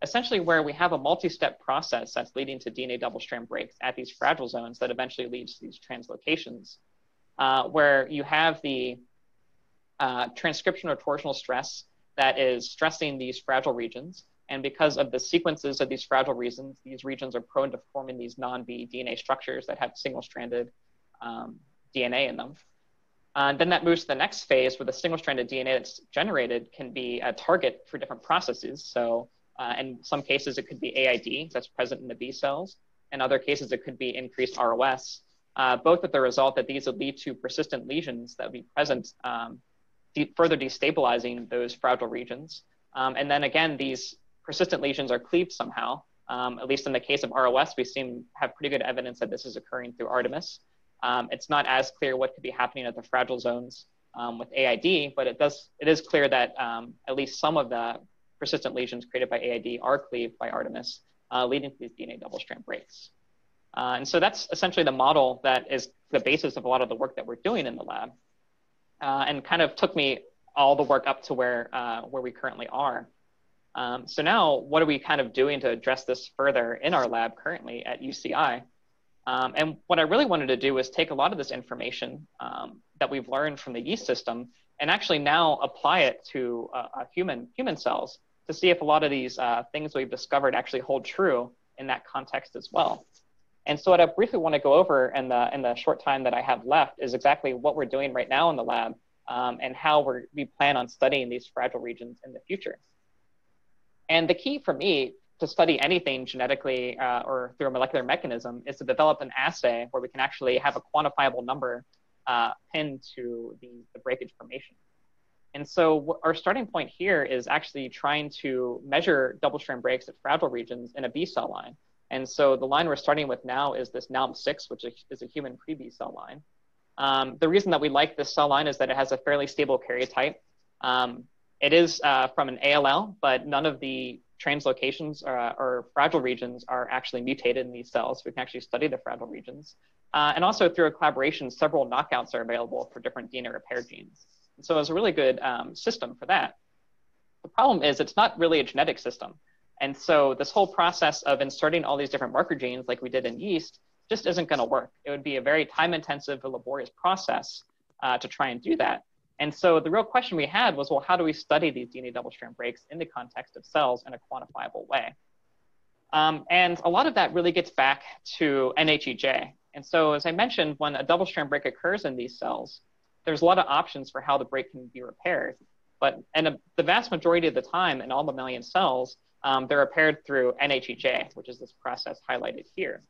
essentially where we have a multi-step process that's leading to DNA double-strand breaks at these fragile zones that eventually leads to these translocations, uh, where you have the uh, transcription or torsional stress that is stressing these fragile regions. And because of the sequences of these fragile regions, these regions are prone to forming these non-B DNA structures that have single-stranded um, DNA in them. Uh, then that moves to the next phase where the single-stranded DNA that's generated can be a target for different processes. So uh, in some cases, it could be AID that's present in the B cells. In other cases, it could be increased ROS, uh, both with the result that these would lead to persistent lesions that would be present, um, de further destabilizing those fragile regions. Um, and then again, these persistent lesions are cleaved somehow. Um, at least in the case of ROS, we seem have pretty good evidence that this is occurring through Artemis. Um, it's not as clear what could be happening at the fragile zones um, with AID, but it does it is clear that um, at least some of the persistent lesions created by AID are cleaved by Artemis, uh, leading to these DNA double-strand breaks. Uh, and so that's essentially the model that is the basis of a lot of the work that we're doing in the lab, uh, and kind of took me all the work up to where uh, where we currently are. Um, so now, what are we kind of doing to address this further in our lab currently at UCI? Um, and what I really wanted to do was take a lot of this information um, that we've learned from the yeast system and actually now apply it to uh, human human cells to see if a lot of these uh, things we've discovered actually hold true in that context as well. And so what I briefly want to go over in the in the short time that I have left is exactly what we're doing right now in the lab um, and how we we plan on studying these fragile regions in the future. And the key for me to study anything genetically uh, or through a molecular mechanism is to develop an assay where we can actually have a quantifiable number uh, pinned to the, the breakage formation. And so our starting point here is actually trying to measure double strand breaks at fragile regions in a B cell line. And so the line we're starting with now is this NALM6, which is a human pre-B cell line. Um, the reason that we like this cell line is that it has a fairly stable karyotype. Um, it is uh, from an ALL, but none of the translocations uh, or fragile regions are actually mutated in these cells. We can actually study the fragile regions. Uh, and also through a collaboration, several knockouts are available for different DNA repair genes. And so it's a really good um, system for that. The problem is it's not really a genetic system. And so this whole process of inserting all these different marker genes like we did in yeast just isn't going to work. It would be a very time intensive laborious process uh, to try and do that. And so the real question we had was, well, how do we study these DNA double strand breaks in the context of cells in a quantifiable way? Um, and a lot of that really gets back to NHEJ. And so as I mentioned, when a double strand break occurs in these cells, there's a lot of options for how the break can be repaired. But and a, the vast majority of the time in all mammalian cells, um, they're repaired through NHEJ, which is this process highlighted here.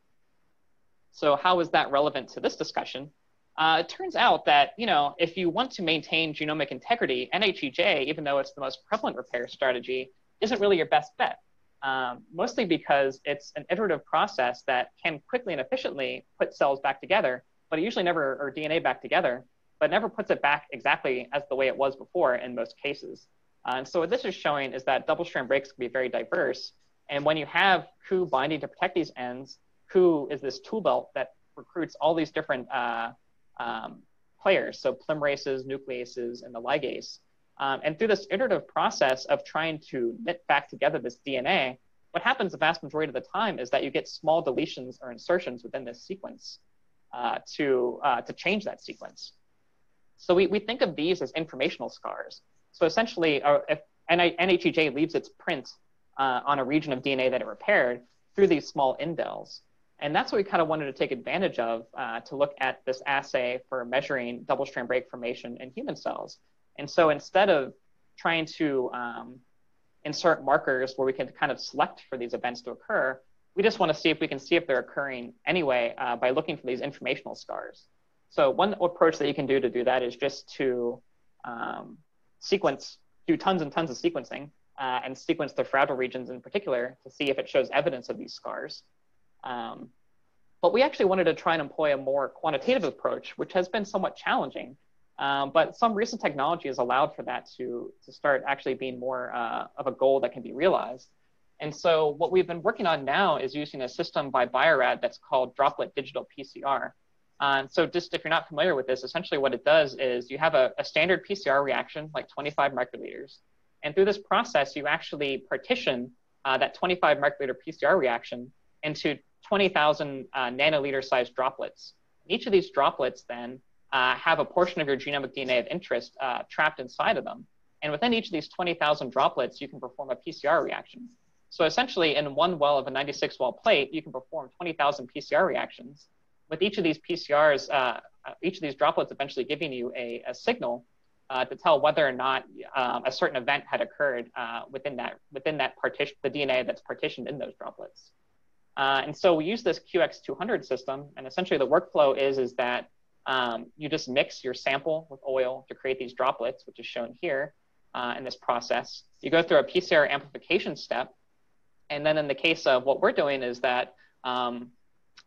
So how is that relevant to this discussion? Uh, it turns out that, you know, if you want to maintain genomic integrity, NHEJ, even though it's the most prevalent repair strategy, isn't really your best bet. Um, mostly because it's an iterative process that can quickly and efficiently put cells back together, but it usually never, or DNA back together, but never puts it back exactly as the way it was before in most cases. And so what this is showing is that double strand breaks can be very diverse. And when you have Ku binding to protect these ends, Ku is this tool belt that recruits all these different uh, um, players, so polymerases, nucleases, and the ligase. Um, and through this iterative process of trying to knit back together this DNA, what happens the vast majority of the time is that you get small deletions or insertions within this sequence uh, to, uh, to change that sequence. So we, we think of these as informational scars. So essentially, uh, if NHEJ leaves its print uh, on a region of DNA that it repaired through these small indels. And that's what we kind of wanted to take advantage of uh, to look at this assay for measuring double strand break formation in human cells. And so instead of trying to um, insert markers where we can kind of select for these events to occur, we just want to see if we can see if they're occurring anyway uh, by looking for these informational scars. So one approach that you can do to do that is just to um, sequence, do tons and tons of sequencing uh, and sequence the fragile regions in particular to see if it shows evidence of these scars. Um, but we actually wanted to try and employ a more quantitative approach, which has been somewhat challenging. Um, but some recent technology has allowed for that to, to start actually being more uh, of a goal that can be realized. And so what we've been working on now is using a system by Bio-Rad that's called droplet digital PCR. Uh, so just if you're not familiar with this, essentially what it does is you have a, a standard PCR reaction, like 25 microliters. And through this process, you actually partition uh, that 25 microliter PCR reaction into 20,000 uh, nanoliter sized droplets. Each of these droplets then uh, have a portion of your genomic DNA of interest uh, trapped inside of them. And within each of these 20,000 droplets, you can perform a PCR reaction. So essentially, in one well of a 96 well plate, you can perform 20,000 PCR reactions. With each of these PCRs, uh, uh, each of these droplets eventually giving you a, a signal uh, to tell whether or not um, a certain event had occurred within that within that partition, the DNA that's partitioned in those droplets. Uh, and so we use this QX200 system, and essentially the workflow is, is that um, you just mix your sample with oil to create these droplets, which is shown here uh, in this process. You go through a PCR amplification step, and then in the case of what we're doing is that um,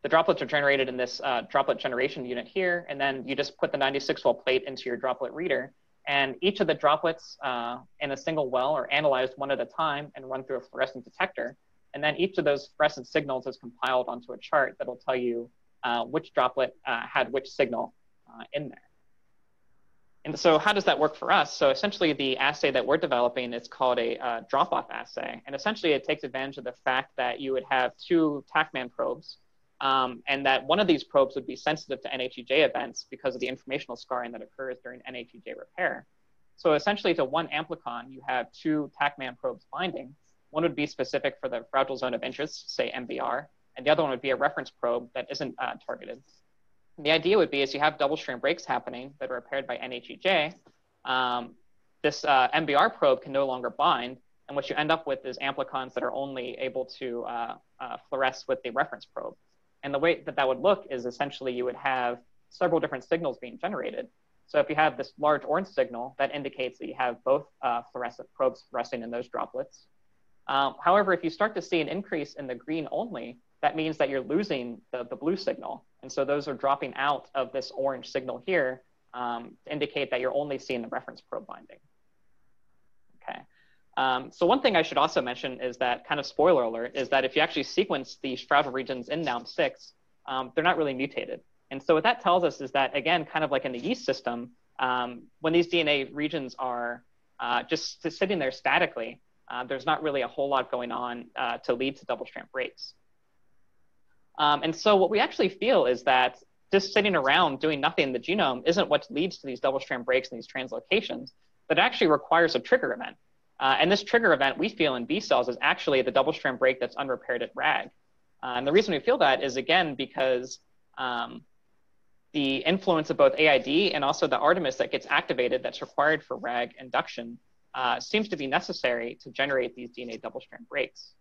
the droplets are generated in this uh, droplet generation unit here, and then you just put the 96 well plate into your droplet reader, and each of the droplets uh, in a single well are analyzed one at a time and run through a fluorescent detector. And then each of those fluorescent signals is compiled onto a chart that'll tell you uh, which droplet uh, had which signal uh, in there. And so how does that work for us? So essentially the assay that we're developing is called a uh, drop-off assay. And essentially it takes advantage of the fact that you would have two TaqMan probes um, and that one of these probes would be sensitive to NHEJ events because of the informational scarring that occurs during NHEJ repair. So essentially to one amplicon, you have two TACMAN probes binding, one would be specific for the fragile zone of interest, say MBR, and the other one would be a reference probe that isn't uh, targeted. And the idea would be is you have double strand breaks happening that are repaired by NHEJ. Um, this uh, MBR probe can no longer bind, and what you end up with is amplicons that are only able to uh, uh, fluoresce with the reference probe. And the way that that would look is essentially you would have several different signals being generated. So if you have this large orange signal, that indicates that you have both uh, fluorescent probes resting in those droplets. Um, however, if you start to see an increase in the green only, that means that you're losing the, the blue signal. And so those are dropping out of this orange signal here um, to indicate that you're only seeing the reference probe binding. Um, so one thing I should also mention is that kind of spoiler alert is that if you actually sequence the fragile regions in NALM6, um, they're not really mutated. And so what that tells us is that, again, kind of like in the yeast system, um, when these DNA regions are uh, just sitting there statically, uh, there's not really a whole lot going on uh, to lead to double strand breaks. Um, and so what we actually feel is that just sitting around doing nothing in the genome isn't what leads to these double strand breaks and these translocations, but it actually requires a trigger event. Uh, and this trigger event we feel in B cells is actually the double strand break that's unrepaired at RAG. Uh, and the reason we feel that is again because um, the influence of both AID and also the Artemis that gets activated that's required for RAG induction uh, seems to be necessary to generate these DNA double strand breaks.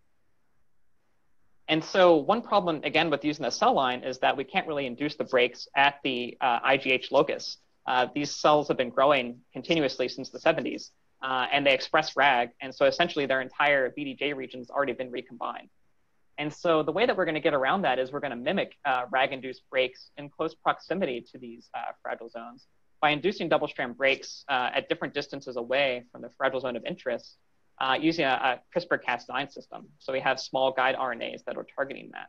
And so one problem, again, with using the cell line is that we can't really induce the breaks at the uh, IGH locus. Uh, these cells have been growing continuously since the 70s, uh, and they express RAG. And so essentially their entire VDJ region's already been recombined. And so the way that we're going to get around that is we're going to mimic uh, RAG-induced breaks in close proximity to these uh, fragile zones by inducing double-strand breaks uh, at different distances away from the fragile zone of interest uh, using a, a CRISPR-Cas9 system. So we have small guide RNAs that are targeting that.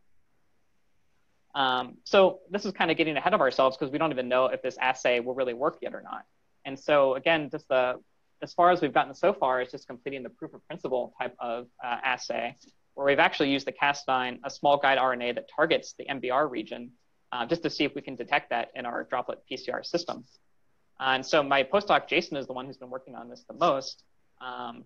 Um, so this is kind of getting ahead of ourselves because we don't even know if this assay will really work yet or not. And so again, just the as far as we've gotten so far is just completing the proof of principle type of uh, assay, where we've actually used the Cas9, a small guide RNA that targets the MBR region, uh, just to see if we can detect that in our droplet PCR system. And so my postdoc, Jason, is the one who's been working on this the most. Um,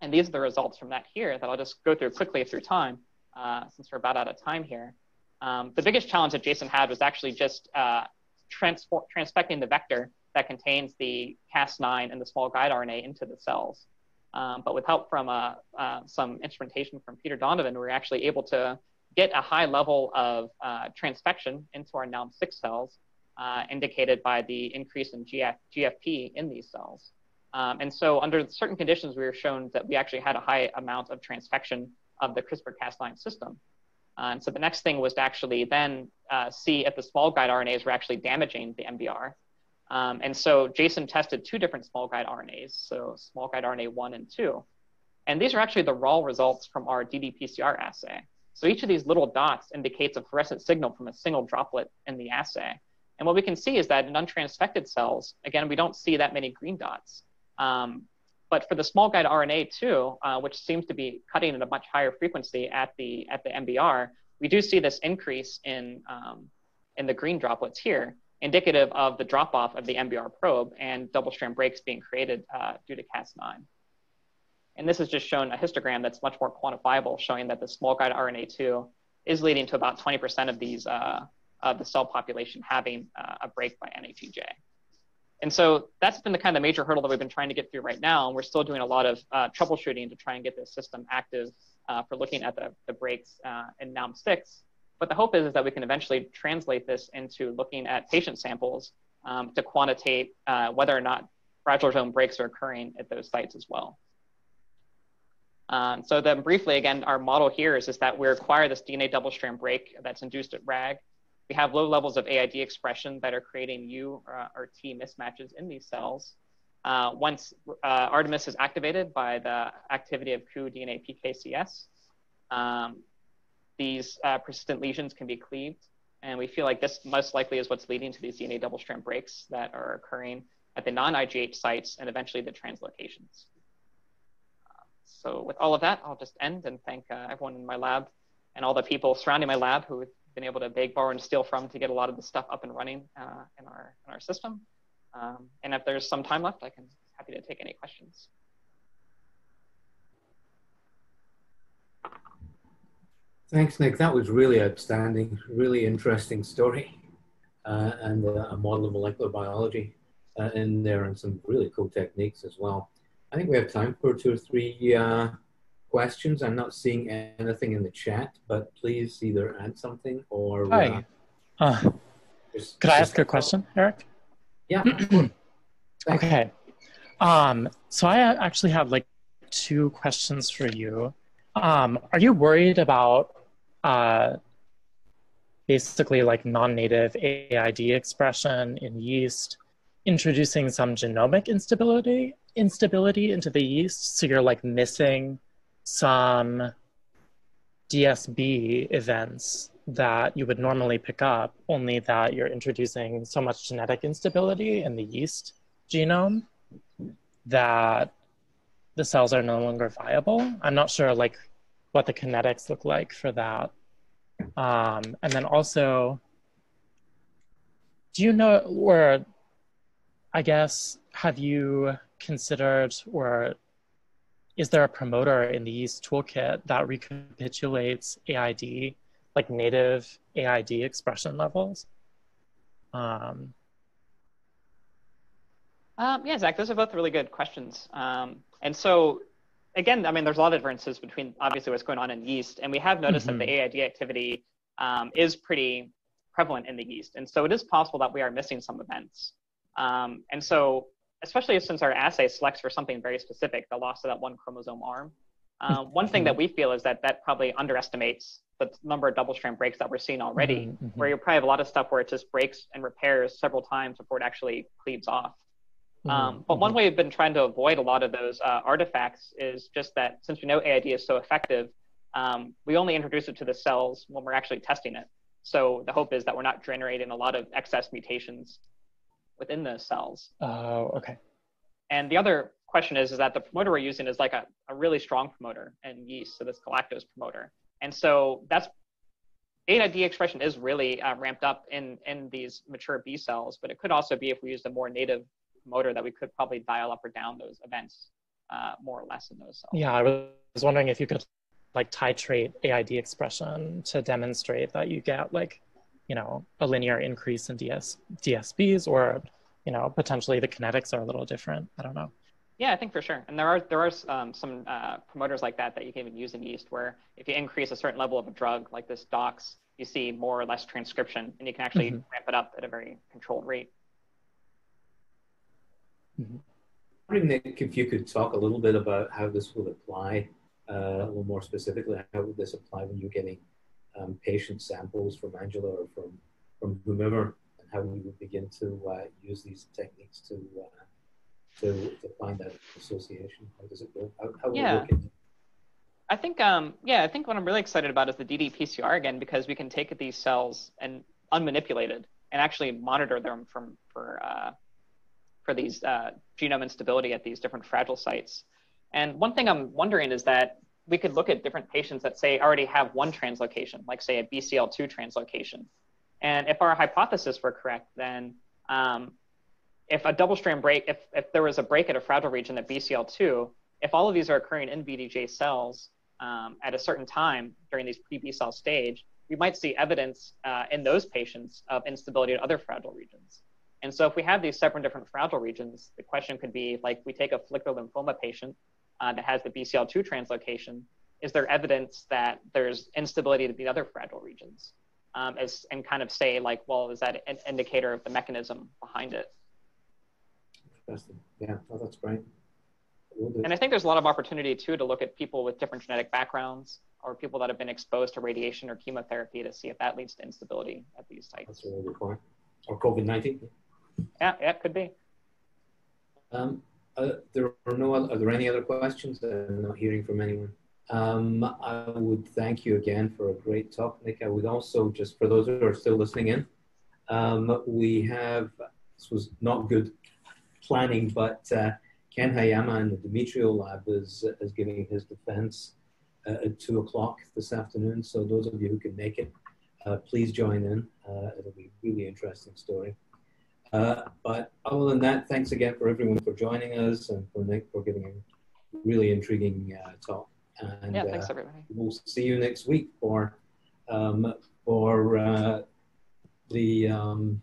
and these are the results from that here that I'll just go through quickly through time, uh, since we're about out of time here. Um, the biggest challenge that Jason had was actually just uh, transfecting the vector that contains the Cas9 and the small guide RNA into the cells. Um, but with help from uh, uh, some instrumentation from Peter Donovan, we were actually able to get a high level of uh, transfection into our NALM6 cells, uh, indicated by the increase in GF GFP in these cells. Um, and so under certain conditions, we were shown that we actually had a high amount of transfection of the CRISPR-Cas9 system. And so the next thing was to actually then uh, see if the small guide RNAs were actually damaging the MBR. Um, and so Jason tested two different small guide RNAs, so small guide RNA 1 and 2. And these are actually the raw results from our ddPCR assay. So each of these little dots indicates a fluorescent signal from a single droplet in the assay. And what we can see is that in untransfected cells, again, we don't see that many green dots. Um, but for the small guide RNA too, uh, which seems to be cutting at a much higher frequency at the at the MBR, we do see this increase in um, in the green droplets here, indicative of the drop off of the MBR probe and double strand breaks being created uh, due to Cas9. And this has just shown a histogram that's much more quantifiable, showing that the small guide RNA2 is leading to about 20% of these uh, of the cell population having uh, a break by NAGJ. And so that's been the kind of major hurdle that we've been trying to get through right now. And we're still doing a lot of uh, troubleshooting to try and get this system active uh, for looking at the, the breaks uh, in NALM6. But the hope is, is that we can eventually translate this into looking at patient samples um, to quantitate uh, whether or not fragile zone breaks are occurring at those sites as well. Um, so then briefly, again, our model here is, is that we require this DNA double strand break that's induced at RAG we have low levels of AID expression that are creating U or, uh, or T mismatches in these cells. Uh, once uh, Artemis is activated by the activity of Ku DNA PKCS, um, these uh, persistent lesions can be cleaved. And we feel like this most likely is what's leading to these DNA double strand breaks that are occurring at the non-IGH sites and eventually the translocations. So with all of that, I'll just end and thank uh, everyone in my lab and all the people surrounding my lab who have been able to beg, borrow, and steal from to get a lot of the stuff up and running uh, in our in our system. Um, and if there's some time left, I can happy to take any questions. Thanks, Nick. That was really outstanding, really interesting story, uh, and uh, a model of molecular biology uh, in there, and some really cool techniques as well. I think we have time for two or three uh, questions. I'm not seeing anything in the chat, but please either add something or. Hi. Uh, uh, just, could I ask a question, Eric? Yeah. okay. Um, so I actually have like two questions for you. Um, are you worried about uh, basically like non-native AID expression in yeast introducing some genomic instability instability into the yeast so you're like missing some DSB events that you would normally pick up, only that you're introducing so much genetic instability in the yeast genome that the cells are no longer viable. I'm not sure like what the kinetics look like for that. Um, and then also, do you know, or I guess, have you considered, or is there a promoter in the yeast toolkit that recapitulates AID, like native AID expression levels? Um, um, yeah, Zach, those are both really good questions. Um, and so, again, I mean, there's a lot of differences between obviously what's going on in yeast, and we have noticed mm-hmm. that the mm-hmm. AID activity um, is pretty prevalent in the yeast. And so it is possible that we are missing some events. Um, and so, especially since our assay selects for something very specific, the loss of that one chromosome arm, um, one thing that we feel is that that probably underestimates the number of double strand breaks that we're seeing already, mm-hmm, mm-hmm. where you probably have a lot of stuff where it just breaks and repairs several times before it actually cleaves off. Mm-hmm. Um, but one mm-hmm. way we've been trying to avoid a lot of those uh, artifacts is just that since we know AID is so effective, um, we only introduce it to the cells when we're actually testing it. So the hope is that we're not generating a lot of excess mutations within the cells. Oh, okay. And the other question is, is that the promoter we're using is like a, a really strong promoter in yeast, so this galactose promoter. And so that's AID expression is really uh, ramped up in, in these mature B cells, but it could also be if we used a more native motor that we could probably dial up or down those events uh, more or less in those cells. Yeah, I was wondering if you could like titrate AID expression to demonstrate that you get like, you know, a linear increase in DS, DSBs or, you know, potentially the kinetics are a little different. I don't know. Yeah, I think for sure. And there are there are um, some uh, promoters like that that you can even use in yeast where if you increase a certain level of a drug like this DOX, you see more or less transcription and you can actually mm-hmm. ramp it up at a very controlled rate. Mm-hmm. wondering, Nick, if you could talk a little bit about how this will apply, uh, a little more specifically, how would this apply when you're getting um, patient samples from Angela or from, from whomever, and how you would begin to uh, use these techniques to, uh, to, to find that association? How does it go? How, how yeah. I think, um, yeah, I think what I'm really excited about is the ddPCR again, because we can take these cells and unmanipulated and actually monitor them from for uh, for these uh, genome instability at these different fragile sites. And one thing I'm wondering is that we could look at different patients that say already have one translocation, like say a BCL2 translocation. And if our hypothesis were correct, then um, if a double strand break, if, if there was a break at a fragile region at BCL2, if all of these are occurring in VDJ cells um, at a certain time during these pre-B cell stage, we might see evidence uh, in those patients of instability at other fragile regions. And so if we have these seven different fragile regions, the question could be like we take a follicular lymphoma patient uh, that has the BCL2 translocation, is there evidence that there's instability to the other fragile regions? Um, as, and kind of say like, well, is that an indicator of the mechanism behind it? Interesting. Yeah, oh, that's great. And I think there's a lot of opportunity too to look at people with different genetic backgrounds or people that have been exposed to radiation or chemotherapy to see if that leads to instability at these sites. That's a really good point. Or COVID-19. Yeah, yeah, could be. Um, uh, there are no. Are there any other questions? I'm not hearing from anyone. Um, I would thank you again for a great talk, Nick. I would also, just for those who are still listening in, um, we have, this was not good planning, but uh, Ken Hayama in the Demetrio lab is, is giving his defense uh, at two o'clock this afternoon. So those of you who can make it, uh, please join in. Uh, it'll be a really interesting story. Uh, but other than that, thanks again for everyone for joining us and for Nick for giving a really intriguing uh, talk. And yeah, thanks uh, everybody. We'll see you next week for um, for uh, the um,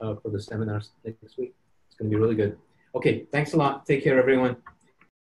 uh, for the seminars next week. It's going to be really good. Okay, thanks a lot. Take care, everyone.